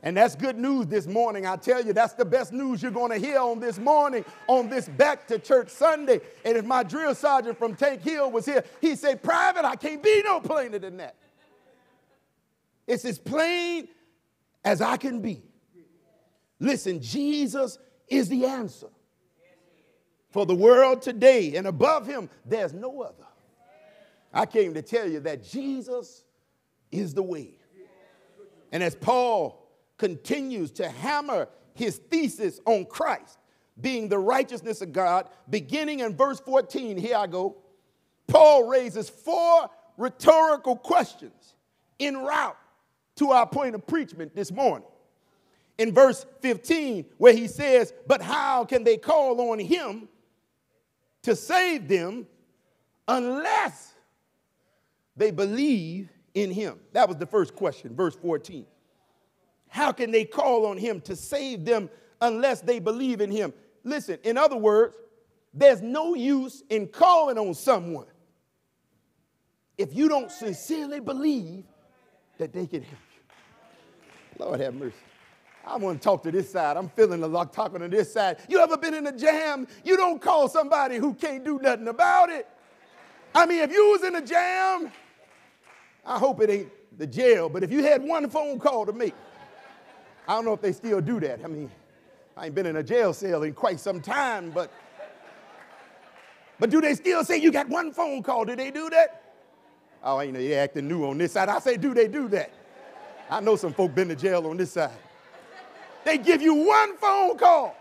C: And that's good news this morning. I tell you, that's the best news you're going to hear on this morning, on this back to church Sunday. And if my drill sergeant from Tank Hill was here, he'd say, Private, I can't be no plainer than that. It's as plain as I can be. Listen, Jesus is the answer for the world today, and above him, there's no other. I came to tell you that Jesus is the way. And as Paul continues to hammer his thesis on Christ being the righteousness of God, beginning in verse 14, here I go. Paul raises four rhetorical questions en route to our point of preachment this morning. In verse 15, where he says, But how can they call on him to save them unless they believe in him? That was the first question, verse 14. How can they call on him to save them unless they believe in him? Listen, in other words, there's no use in calling on someone if you don't sincerely believe that they can help you. Lord have mercy. I want to talk to this side. I'm feeling the luck talking to this side. You ever been in a jam? You don't call somebody who can't do nothing about it. I mean, if you was in a jam, I hope it ain't the jail, but if you had one phone call to make, I don't know if they still do that. I mean, I ain't been in a jail cell in quite some time, but but do they still say you got one phone call? Do they do that? Oh, you know, they acting new on this side. I say, do they do that? I know some folk been to jail on this side. They give you one phone call.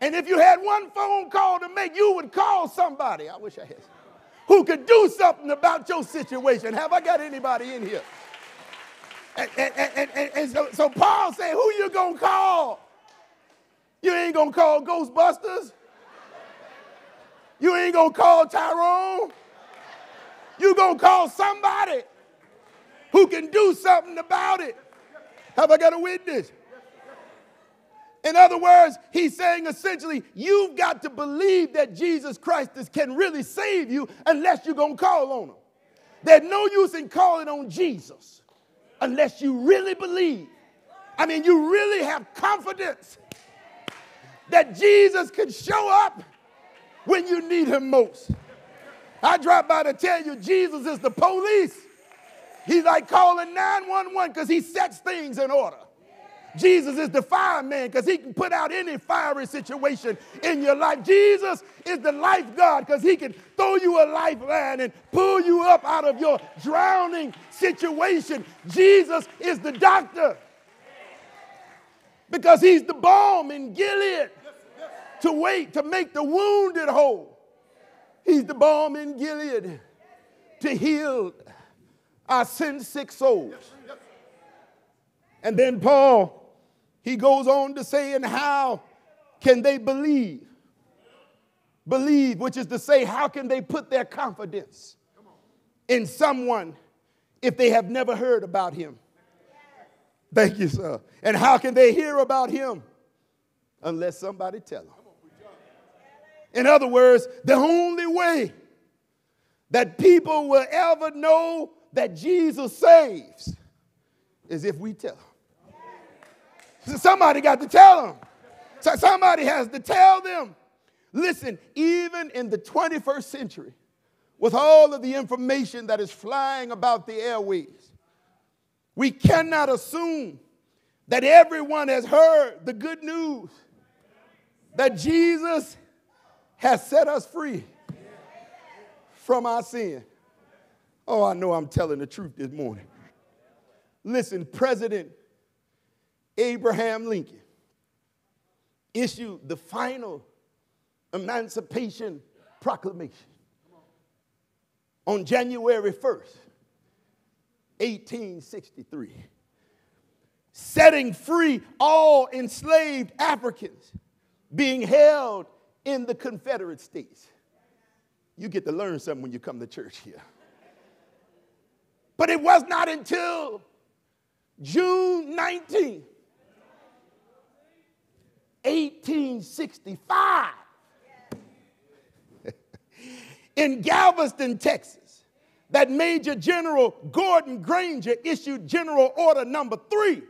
C: And if you had one phone call to make, you would call somebody. I wish I had who could do something about your situation. Have I got anybody in here? And, and, and, and, so, so Paul said, Who you gonna call? You ain't gonna call Ghostbusters. You ain't gonna call Tyrone. You're going to call somebody who can do something about it. Have I got a witness? In other words, he's saying essentially, you've got to believe that Jesus Christ is, can really save you unless you're going to call on him. There's no use in calling on Jesus unless you really believe. I mean, you really have confidence that Jesus can show up when you need him most. I dropped by to tell you Jesus is the police. He's like calling 911 because he sets things in order. Jesus is the fireman because he can put out any fiery situation in your life. Jesus is the life God because he can throw you a lifeline and pull you up out of your drowning situation. Jesus is the doctor because he's the balm in Gilead to wait to make the wounded whole. He's the balm in Gilead to heal our sin sick souls. And then Paul he goes on to say, and how can they believe? Believe, which is to say, how can they put their confidence in someone if they have never heard about him? Thank you, sir. And how can they hear about him unless somebody tell them? In other words, the only way that people will ever know that Jesus saves is if we tell them. Somebody got to tell them. So somebody has to tell them. Listen, even in the 21st century, with all of the information that is flying about the airways, we cannot assume that everyone has heard the good news that Jesus has set us free from our sin. Oh, I know I'm telling the truth this morning. Listen, President Abraham Lincoln issued the final Emancipation Proclamation on January 1st, 1863, setting free all enslaved Africans being held in the Confederate States. You get to learn something when you come to church here. But it was not until June 19th, 1865 in Galveston, Texas, that Major General Gordon Granger issued General Order Number Three,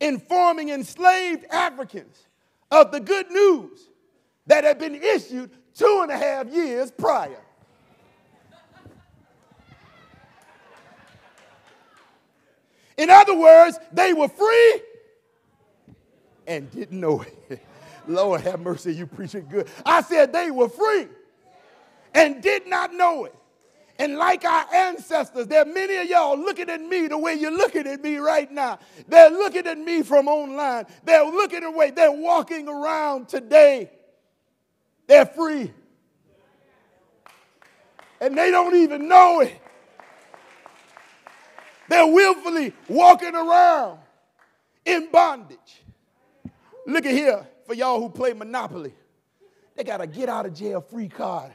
C: informing enslaved Africans of the good news that had been issued two and a half years prior. In other words, they were free and didn't know it. [laughs] Lord have mercy, you preach it good. I said they were free and did not know it. And like our ancestors, there are many of y'all looking at me the way you're looking at me right now. They're looking at me from online. They're looking away. They're walking around today. They're free. And they don't even know it. They're willfully walking around in bondage. Look at here for y'all who play Monopoly. They got a get out of jail free card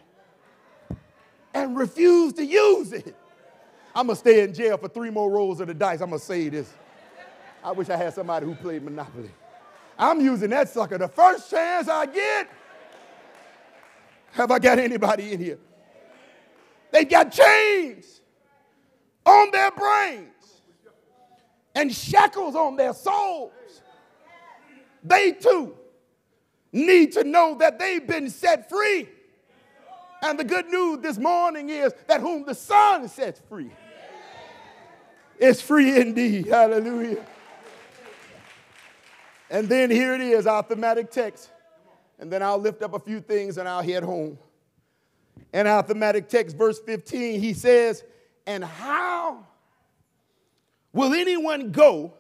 C: and refuse to use it. I'm gonna stay in jail for three more rolls of the dice. I'm gonna say this. I wish I had somebody who played Monopoly. I'm using that sucker the first chance I get. Have I got anybody in here? They got chains on their brains and shackles on their souls they too need to know that they've been set free. And the good news this morning is that whom the Son sets free is free indeed. Hallelujah. And then here it is, our thematic text. And then I'll lift up a few things and I'll head home. And our thematic text, verse 15, he says, And how will anyone go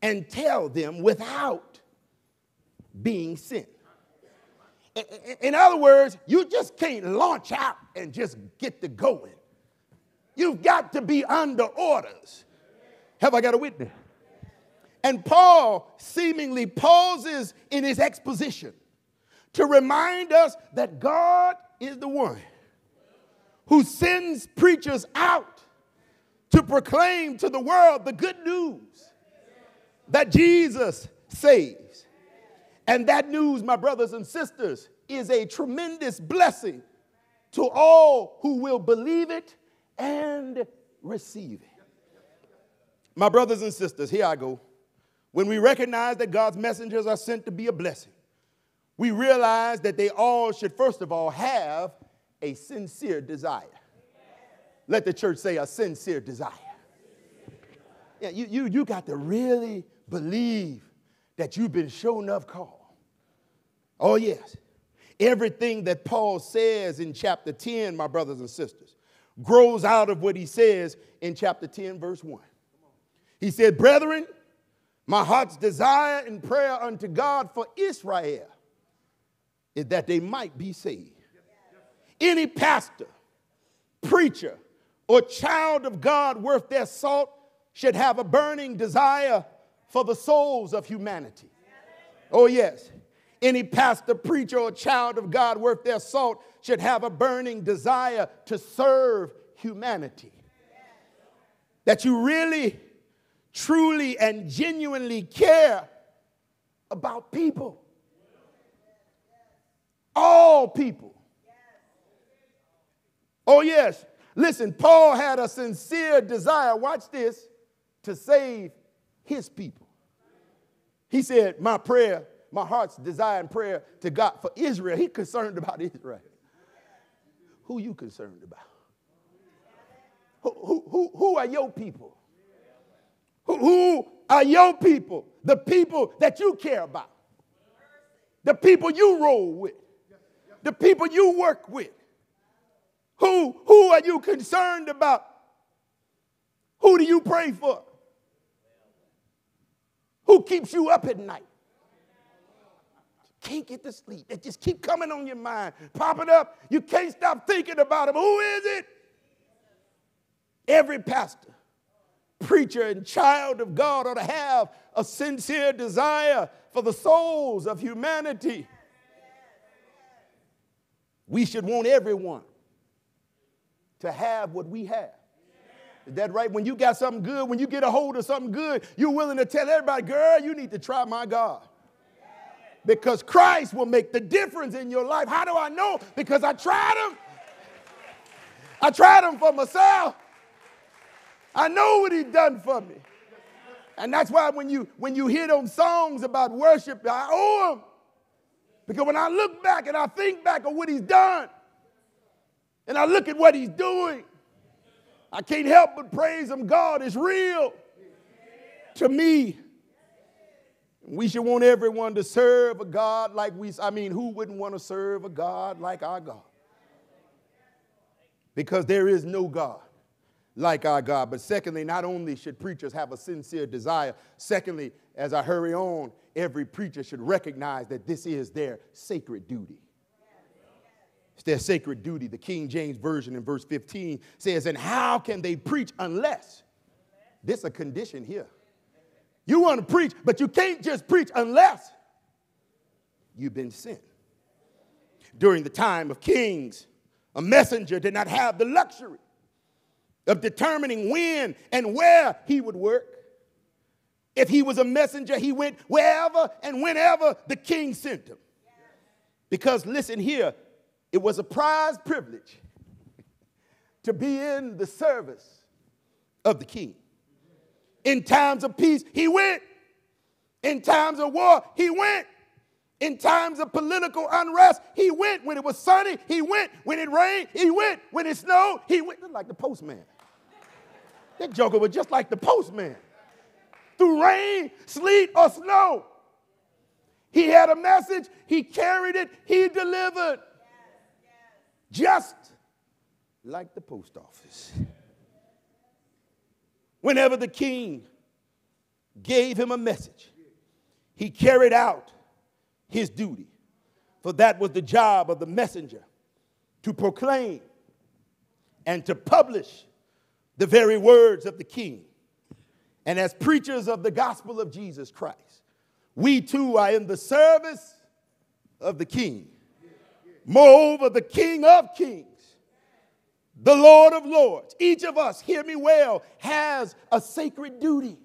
C: and tell them without being sent. In other words, you just can't launch out and just get to going. You've got to be under orders. Have I got a witness? And Paul seemingly pauses in his exposition to remind us that God is the one who sends preachers out to proclaim to the world the good news that Jesus saves. And that news, my brothers and sisters, is a tremendous blessing to all who will believe it and receive it. My brothers and sisters, here I go. When we recognize that God's messengers are sent to be a blessing, we realize that they all should, first of all, have a sincere desire. Let the church say a sincere desire. Yeah, you, you, you got to really believe that you've been shown enough call. Oh, yes. Everything that Paul says in chapter 10, my brothers and sisters, grows out of what he says in chapter 10, verse 1. He said, Brethren, my heart's desire and prayer unto God for Israel is that they might be saved. Any pastor, preacher, or child of God worth their salt should have a burning desire for the souls of humanity. Oh, yes. Any pastor, preacher, or child of God worth their salt should have a burning desire to serve humanity. That you really truly and genuinely care about people. All people. Oh, yes. Listen, Paul had a sincere desire, watch this, to save his people. He said, My prayer, my heart's desire and prayer to God for Israel. He concerned about Israel. Who you concerned about? Who, who, who, who are your people? Who are your people? The people that you care about. The people you roll with. The people you work with. Who, who are you concerned about? Who do you pray for? Who keeps you up at night? Can't get to sleep. They just keep coming on your mind, popping up. You can't stop thinking about them. Who is it? Every pastor preacher and child of God ought to have a sincere desire for the souls of humanity. We should want everyone to have what we have. Is that right? When you got something good, when you get a hold of something good, you're willing to tell everybody, girl, you need to try my God. Because Christ will make the difference in your life. How do I know? Because I tried him. I tried him for myself. I know what he done for me. And that's why when you when you hear those songs about worship, I owe him. Because when I look back and I think back on what he's done, and I look at what he's doing, I can't help but praise him. God is real to me. We should want everyone to serve a God like we, I mean, who wouldn't want to serve a God like our God? Because there is no God like our God. But secondly, not only should preachers have a sincere desire, secondly, as I hurry on, every preacher should recognize that this is their sacred duty. It's their sacred duty. The King James Version in verse 15 says, And how can they preach unless? This is a condition here. You want to preach, but you can't just preach unless you've been sent. During the time of kings, a messenger did not have the luxury of determining when and where he would work. If he was a messenger, he went wherever and whenever the king sent him. Because listen here, it was a prized privilege to be in the service of the king. In times of peace, he went. In times of war, he went. In times of political unrest, he went. When it was sunny, he went. When it rained, he went. When it snowed, he went. Like the postman. That joker was just like the postman. Through rain, sleet, or snow. He had a message, he carried it, he delivered. Just like the post office. Whenever the king gave him a message, he carried out his duty. For that was the job of the messenger to proclaim and to publish the very words of the king. And as preachers of the gospel of Jesus Christ, we too are in the service of the king. Moreover, the king of kings, the Lord of Lords, each of us, hear me well, has a sacred duty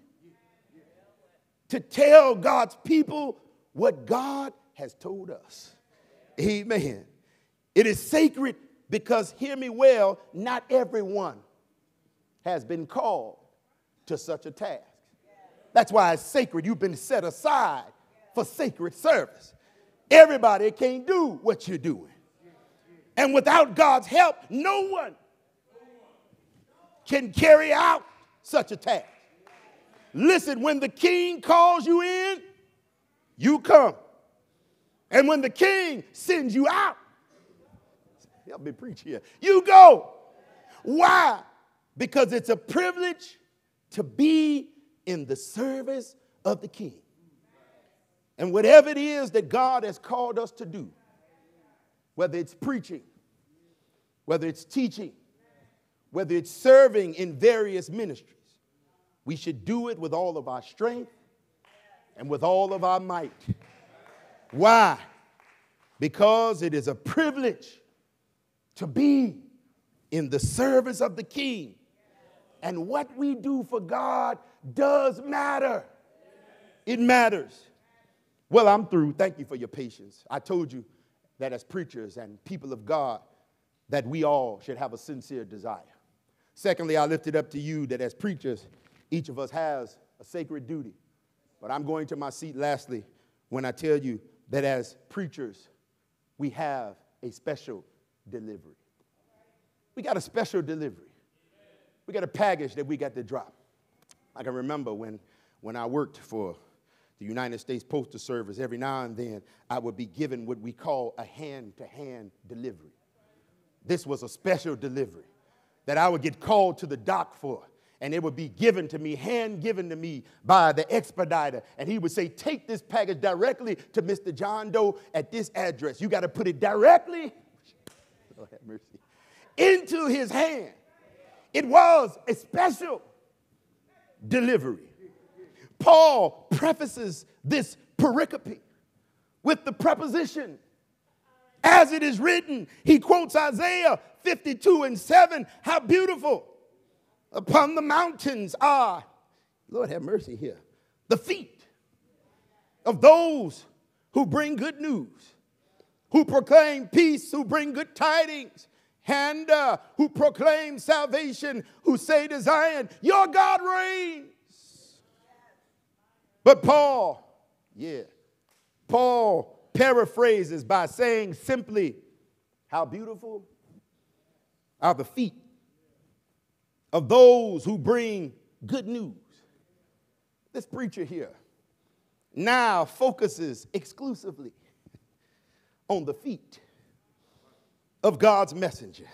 C: to tell God's people what God has told us. Amen. It is sacred because, hear me well, not everyone has been called to such a task. That's why it's sacred. You've been set aside for sacred service. Everybody can't do what you're doing. And without God's help, no one can carry out such a task. Listen, when the king calls you in, you come. And when the king sends you out, help me preach here, you go. Why? Because it's a privilege to be in the service of the king. And whatever it is that God has called us to do, whether it's preaching, whether it's teaching, whether it's serving in various ministries, we should do it with all of our strength and with all of our might. Why? Because it is a privilege to be in the service of the King. And what we do for God does matter. It matters. Well, I'm through. Thank you for your patience. I told you that as preachers and people of God, that we all should have a sincere desire. Secondly, I lift it up to you that as preachers, each of us has a sacred duty. But I'm going to my seat lastly when I tell you that as preachers, we have a special delivery. We got a special delivery. We got a package that we got to drop. I can remember when, when I worked for the United States Postal Service, every now and then I would be given what we call a hand to hand delivery. This was a special delivery that I would get called to the dock for and it would be given to me, hand given to me by the expediter. And he would say, Take this package directly to Mr. John Doe at this address. You got to put it directly, [laughs] have mercy, into his hand. It was a special delivery. Paul prefaces this pericope with the preposition, as it is written. He quotes Isaiah 52 and 7. How beautiful upon the mountains are, Lord have mercy here, the feet of those who bring good news, who proclaim peace, who bring good tidings, and uh, who proclaim salvation, who say to Zion, Your God reigns. But Paul, yeah, Paul paraphrases by saying simply, How beautiful are the feet of those who bring good news. This preacher here now focuses exclusively on the feet of God's messenger.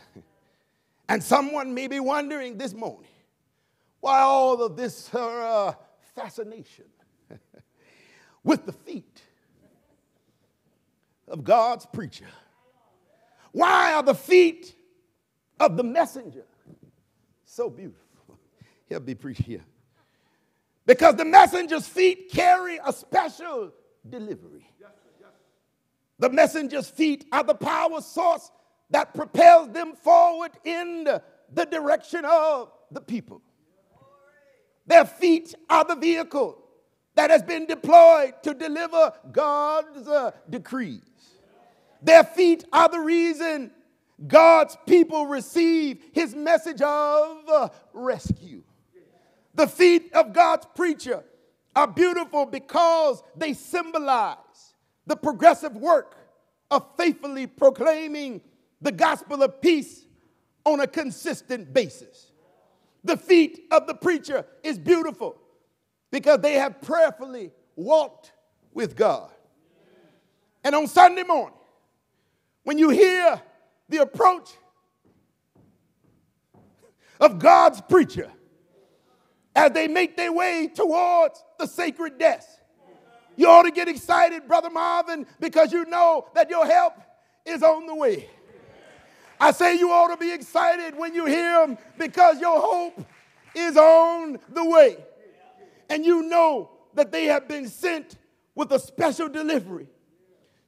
C: And someone may be wondering this morning why all of this uh, fascination [laughs] with the feet of God's preacher. Why are the feet of the messenger so beautiful. [laughs] He'll be preached here. Because the messenger's feet carry a special delivery. The messenger's feet are the power source that propels them forward in the direction of the people. Their feet are the vehicle that has been deployed to deliver God's uh, decrees. Their feet are the reason God's people receive his message of uh, rescue. The feet of God's preacher are beautiful because they symbolize the progressive work of faithfully proclaiming the gospel of peace on a consistent basis. The feet of the preacher is beautiful because they have prayerfully walked with God. And on Sunday morning, when you hear the approach of God's preacher as they make their way towards the sacred desk. You ought to get excited, Brother Marvin, because you know that your help is on the way. I say you ought to be excited when you hear them because your hope is on the way. And you know that they have been sent with a special delivery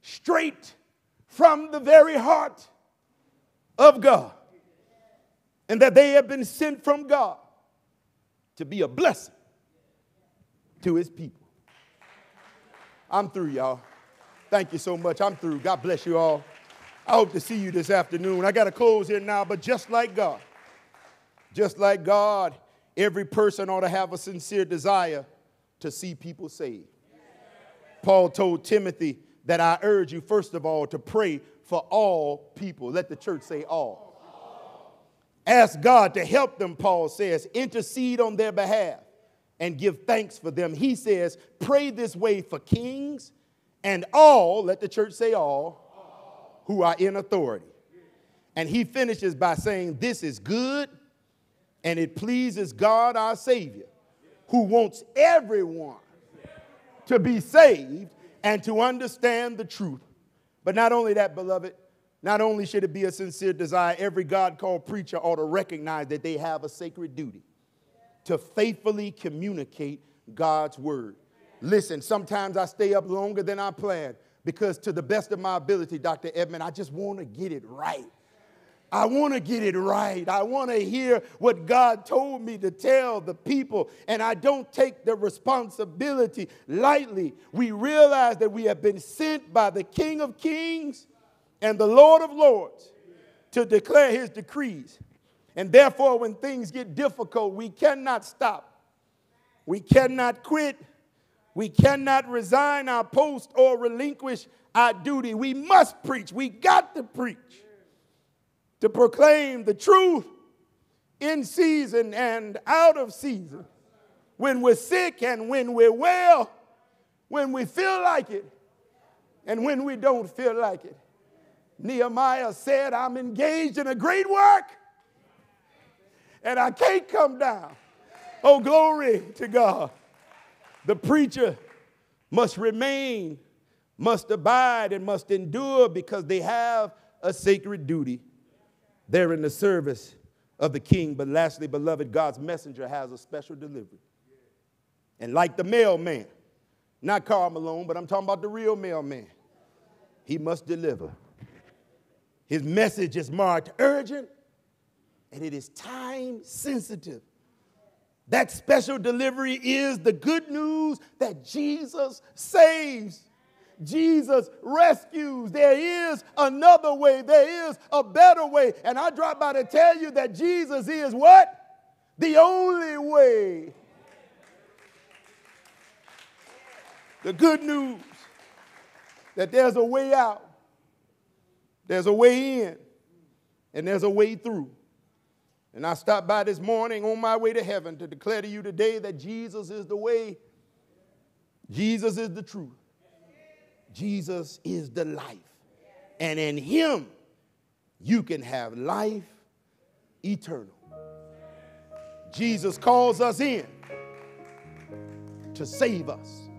C: straight from the very heart of God. and that they have been sent from God to be a blessing to his people. I'm through, y'all. Thank you so much. I'm through. God bless you all. I hope to see you this afternoon. I got to close here now, but just like God, just like God, every person ought to have a sincere desire to see people saved. Paul told Timothy that I urge you, first of all, to pray for all people. Let the church say all. Ask God to help them, Paul says. Intercede on their behalf and give thanks for them. He says, pray this way for kings and all, let the church say all, who are in authority. And he finishes by saying, This is good and it pleases God our Savior, who wants everyone to be saved and to understand the truth. But not only that, beloved, not only should it be a sincere desire, every God called preacher ought to recognize that they have a sacred duty to faithfully communicate God's word. Listen, sometimes I stay up longer than I planned because, to the best of my ability, Dr. Edmond, I just want to get it right. I want to get it right. I want to hear what God told me to tell the people, and I don't take the responsibility lightly. We realize that we have been sent by the King of Kings and the Lord of Lords to declare his decrees. And therefore, when things get difficult, we cannot stop. We cannot quit. We cannot resign our post or relinquish our duty. We must preach. We got to preach to proclaim the truth in season and out of season. When we're sick and when we're well, when we feel like it and when we don't feel like it. Nehemiah said, I'm engaged in a great work and I can't come down. Oh, glory to God. The preacher must remain, must abide, and must endure because they have a sacred duty. They're in the service of the king. But lastly, beloved, God's messenger has a special delivery. And like the mailman, not Karl Malone, but I'm talking about the real mailman, he must deliver. His message is marked urgent and it is time sensitive. That special delivery is the good news that Jesus saves. Jesus rescues. There is another way. There is a better way. And I drop by to tell you that Jesus is what? The only way. The good news that there's a way out there's a way in and there's a way through. And I stopped by this morning on my way to heaven to declare to you today that Jesus is the way, Jesus is the truth, Jesus is the life. And in Him, you can have life eternal. Jesus calls us in to save us,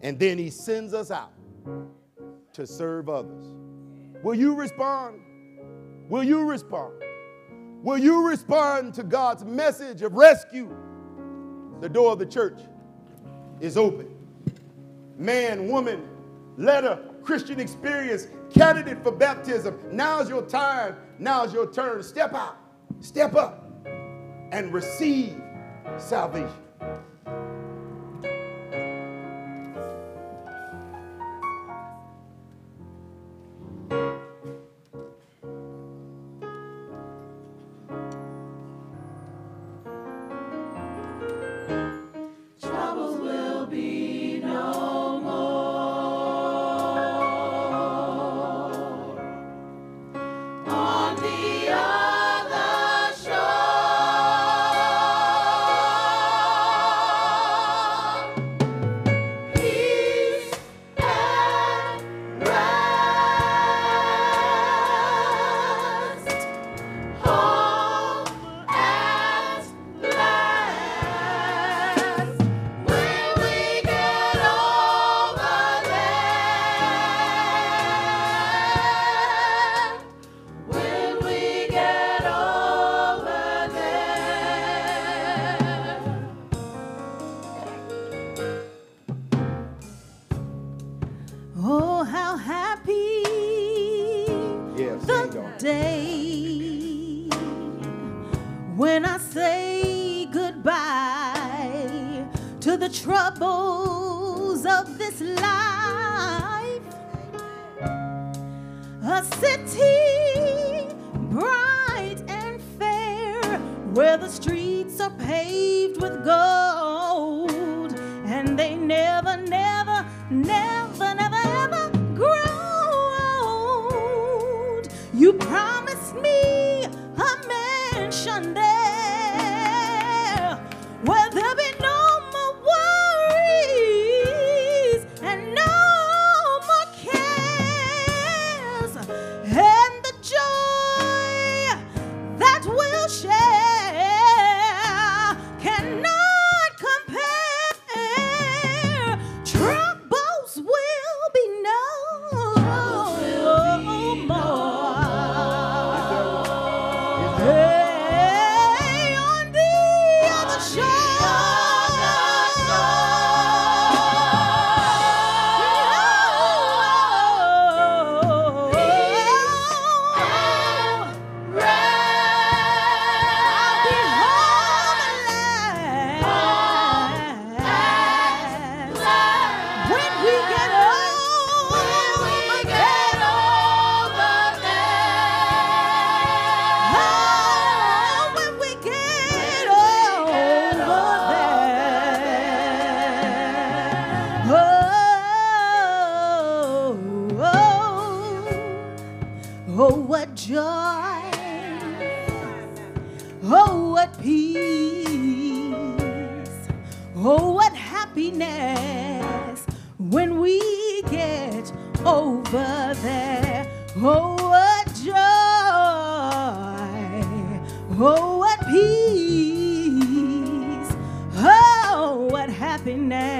C: and then He sends us out to serve others. Will you respond? Will you respond? Will you respond to God's message of rescue? The door of the church is open. Man, woman, letter, Christian experience, candidate for baptism. Now's your time. Now's your turn. Step out, step up, and receive salvation.
G: what peace, oh, what happiness when we get over there. Oh, what joy, oh, what peace, oh, what happiness.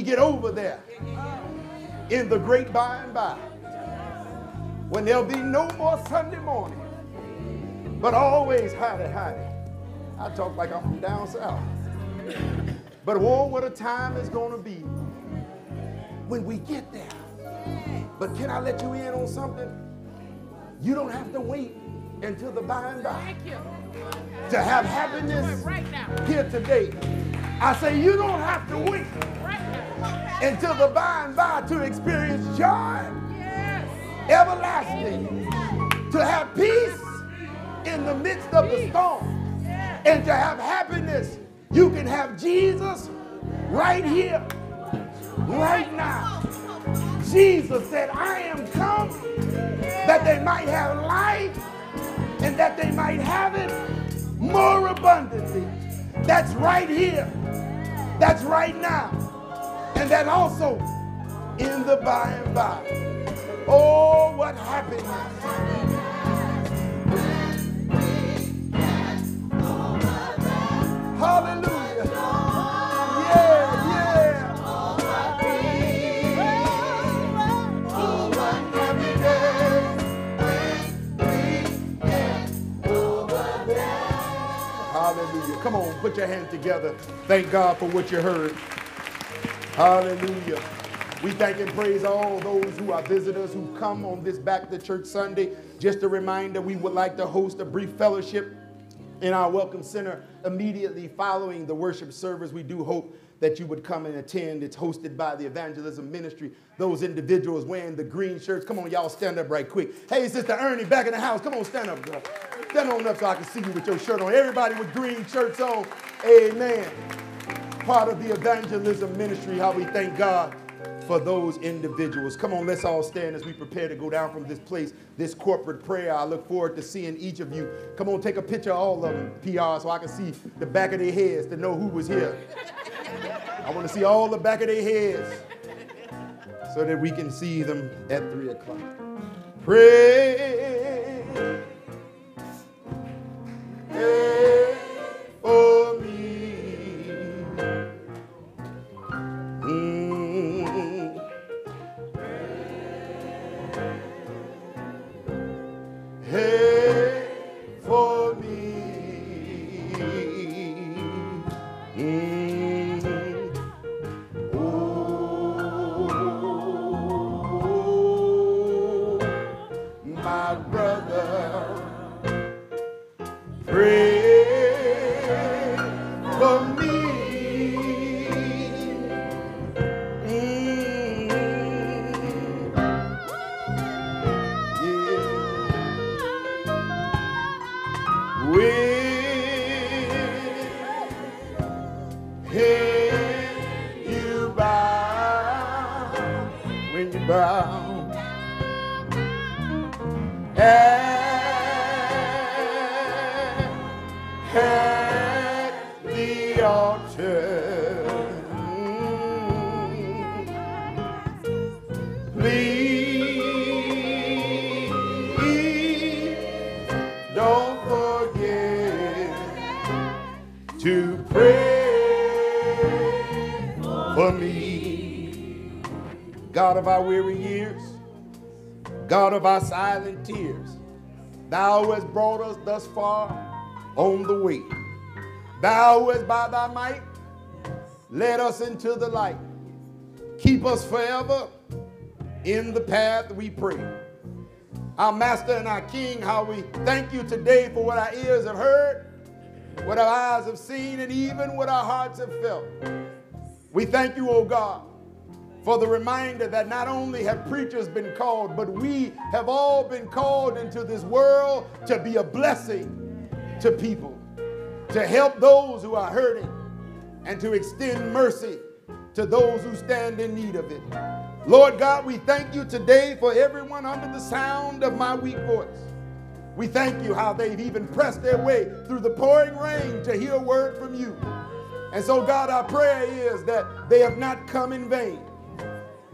G: We get over there
C: in the great by and by. When there'll be no more Sunday morning, but always howdy, howdy. I talk like I'm from down south. But oh, what a time it's going to be when we get there. But can I let you in on something? You don't have to wait until the by and by to have happiness here today. I say you don't have to wait until the by and by to experience joy, everlasting, to have peace in the midst of the storm, and to have happiness. You can have Jesus right here, right now. Jesus said, I am come that they might have life and that they might have it more abundantly. That's right here. That's right now. And that also in the by and by. Oh, what happiness. Hallelujah. Yeah, yeah. Hallelujah. Come on, put your hands together. Thank God for what you heard. Hallelujah. We thank and praise all those who are visitors who come on this Back to Church Sunday. Just a reminder, we would like to host a brief fellowship in our Welcome Center immediately following the worship service. We do hope that you would come and attend. It's hosted by the Evangelism Ministry. Those individuals wearing the green shirts. Come on, y'all stand up right quick. Hey, Sister Ernie, back in the house. Come on, stand up, girl. Stand on up so I can see you with your shirt on. Everybody with green shirts on. Amen. Part of the Evangelism Ministry, how we thank God for those individuals. Come on, let's all stand as we prepare to go down from this place, this corporate prayer. I look forward to seeing each of you. Come on, take a picture of all of them, PR, so I can see the back of their heads to know who was here. I want to see all the back of their heads so that we can see them at 3 o'clock. Pray, pray for God of our silent tears, thou hast brought us thus far on the way. Thou hast by thy might led us into the light. Keep us forever in the path we pray. Our Master and our King, how we thank you today for what our ears have heard, what our eyes have seen, and even what our hearts have felt. We thank you, O God, for the reminder that not only have preachers been called, but we have all been called into this world to be a blessing to people, to help those who are hurting, and to extend mercy to those who stand in need of it. Lord God, we thank you today for everyone under the sound of my weak voice. We thank you how they've even pressed their way through the pouring rain to hear a word from you. And so, God, our prayer is that they have not come in vain.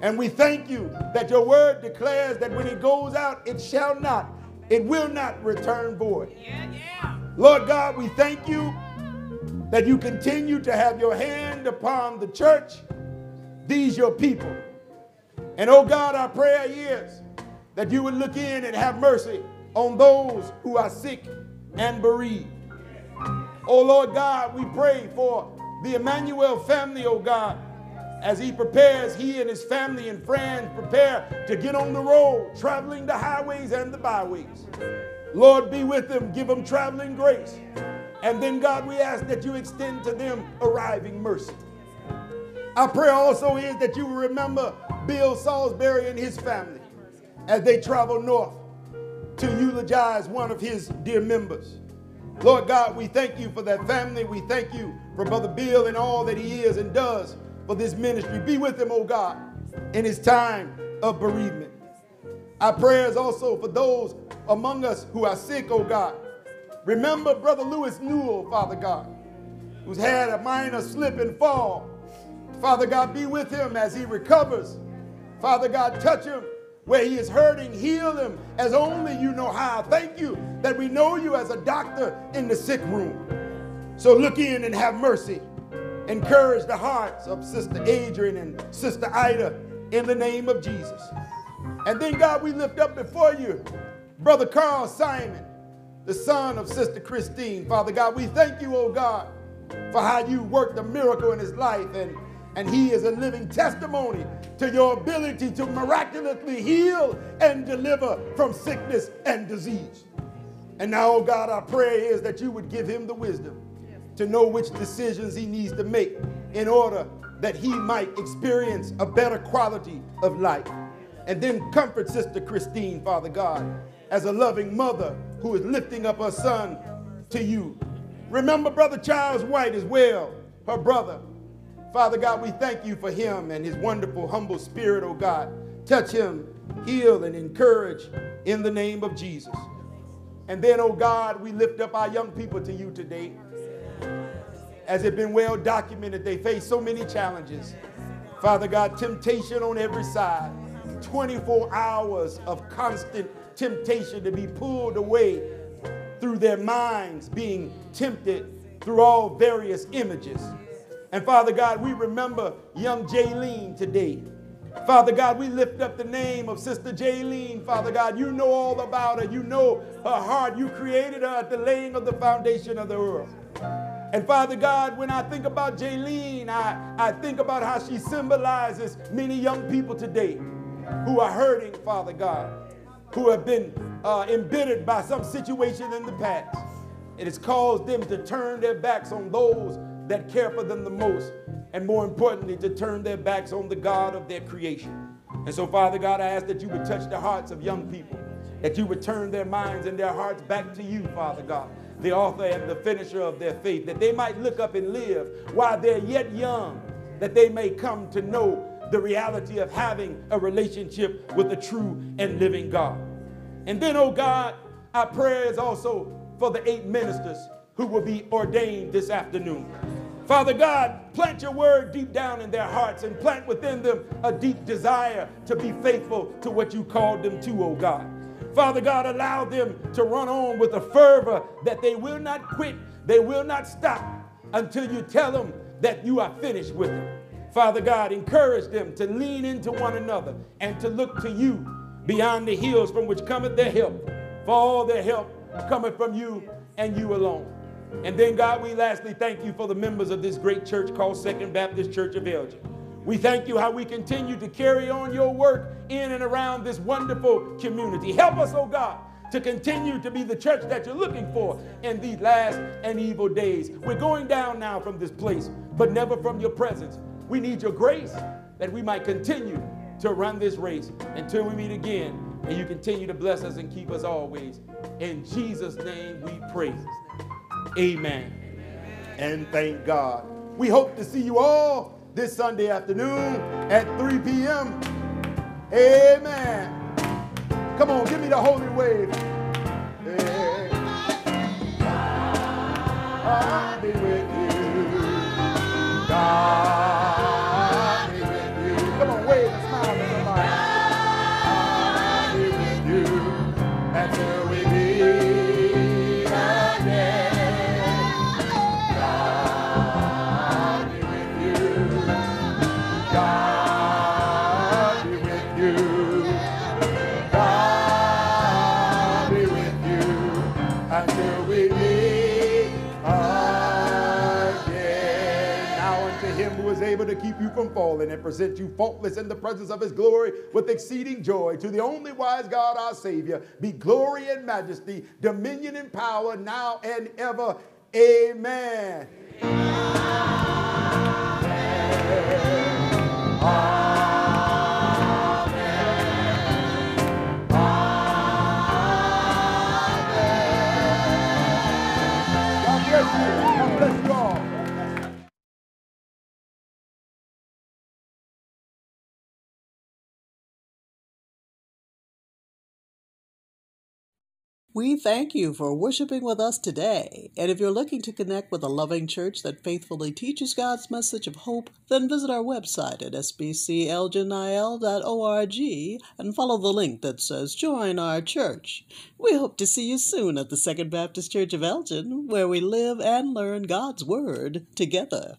C: And we thank you that your word declares that when it goes out, it shall not, it will not return void. Lord God, we thank you that you continue to have your hand upon the church, these your people. And oh God, our prayer is that you would look in and have mercy on those who are sick and bereaved. Oh Lord God, we pray for the Emmanuel family, oh God, as he prepares, he and his family and friends prepare to get on the road, traveling the highways and the byways. Lord, be with them, give them traveling grace. And then, God, we ask that you extend to them arriving mercy. Our prayer also is that you will remember Bill Salisbury and his family as they travel north to eulogize one of his dear members. Lord God, we thank you for that family. We thank you for Brother Bill and all that he is and does for this ministry. Be with him, oh God, in his time of bereavement. Our prayers also for those among us who are sick, oh God. Remember Brother Lewis Newell, Father God, who's had a minor slip and fall. Father God, be with him as he recovers. Father God, touch him where he is hurting, heal him as only you know how. Thank you that we know you as a doctor in the sick room. So look in and have mercy. Encourage the hearts of Sister Adrian and Sister Ida in the name of Jesus. And then, God, we lift up before you Brother Carl Simon, the son of Sister Christine. Father God, we thank you, oh God, for how you worked a miracle in his life and and he is a living testimony to your ability to miraculously heal and deliver from sickness and disease. And now, oh God, our prayer is that you would give him the wisdom to know which decisions he needs to make in order that he might experience a better quality of life. And then comfort Sister Christine, Father God, as a loving mother who is lifting up her son to you. Remember Brother Charles White as well, her brother, Father God, we thank you for him and his wonderful, humble spirit, oh God. Touch him, heal, and encourage in the name of Jesus. And then, oh God, we lift up our young people to you today. As it's been well documented, they face so many challenges. Father God, temptation on every side, 24 hours of constant temptation to be pulled away through their minds, being tempted through all various images. And Father God, we remember young Jaylene today. Father God, we lift up the name of Sister Jaylene. Father God, you know all about her. You know her heart. You created her at the laying of the foundation of the earth. And Father God, when I think about Jaylene, I, I think about how she symbolizes many young people today who are hurting, Father God, who have been uh, embittered by some situation in the past. It has caused them to turn their backs on those that care for them the most, and more importantly, to turn their backs on the God of their creation. And so, Father God, I ask that you would touch the hearts of young people, that you would turn their minds and their hearts back to you, Father God, the author and the finisher of their faith, that they might look up and live while they're yet young, that they may come to know the reality of having a relationship with the true and living God. And then, oh God, our prayer is also for the eight ministers who will be ordained this afternoon. Father God, plant your word deep down in their hearts and plant within them a deep desire to be faithful to what you called them to, oh God. Father God, allow them to run on with a fervor that they will not quit, they will not stop until you tell them that you are finished with them. Father God, encourage them to lean into one another and to look to you beyond the hills from which cometh their help. For all their help cometh from you and you alone. And then, God, we lastly thank you for the members of this great church called Second Baptist Church of Elgin. We thank you how we continue to carry on your work in and around this wonderful community. Help us, oh God, to continue to be the church that you're looking for in these last and evil days. We're going down now from this place, but never from your presence. We need your grace that we might continue to run this race until we meet again. And you continue to bless us and keep us always. In Jesus' name we pray. Amen. And thank God. We hope to see you all this Sunday afternoon at 3 p.m. Amen. Come on, give me the holy wave. I'll be with you. God and present you faultless in the presence of his glory with exceeding joy. To the only wise God, our Savior, be glory and majesty, dominion and power now and ever. Amen.
J: We thank you for worshiping with us today. And if you're looking to connect with a loving church that faithfully teaches God's message of hope, then visit our website at sbcelginil.org and follow the link that says Join Our Church. We hope to see you soon at the Second Baptist Church of Elgin, where we live and learn God's Word together.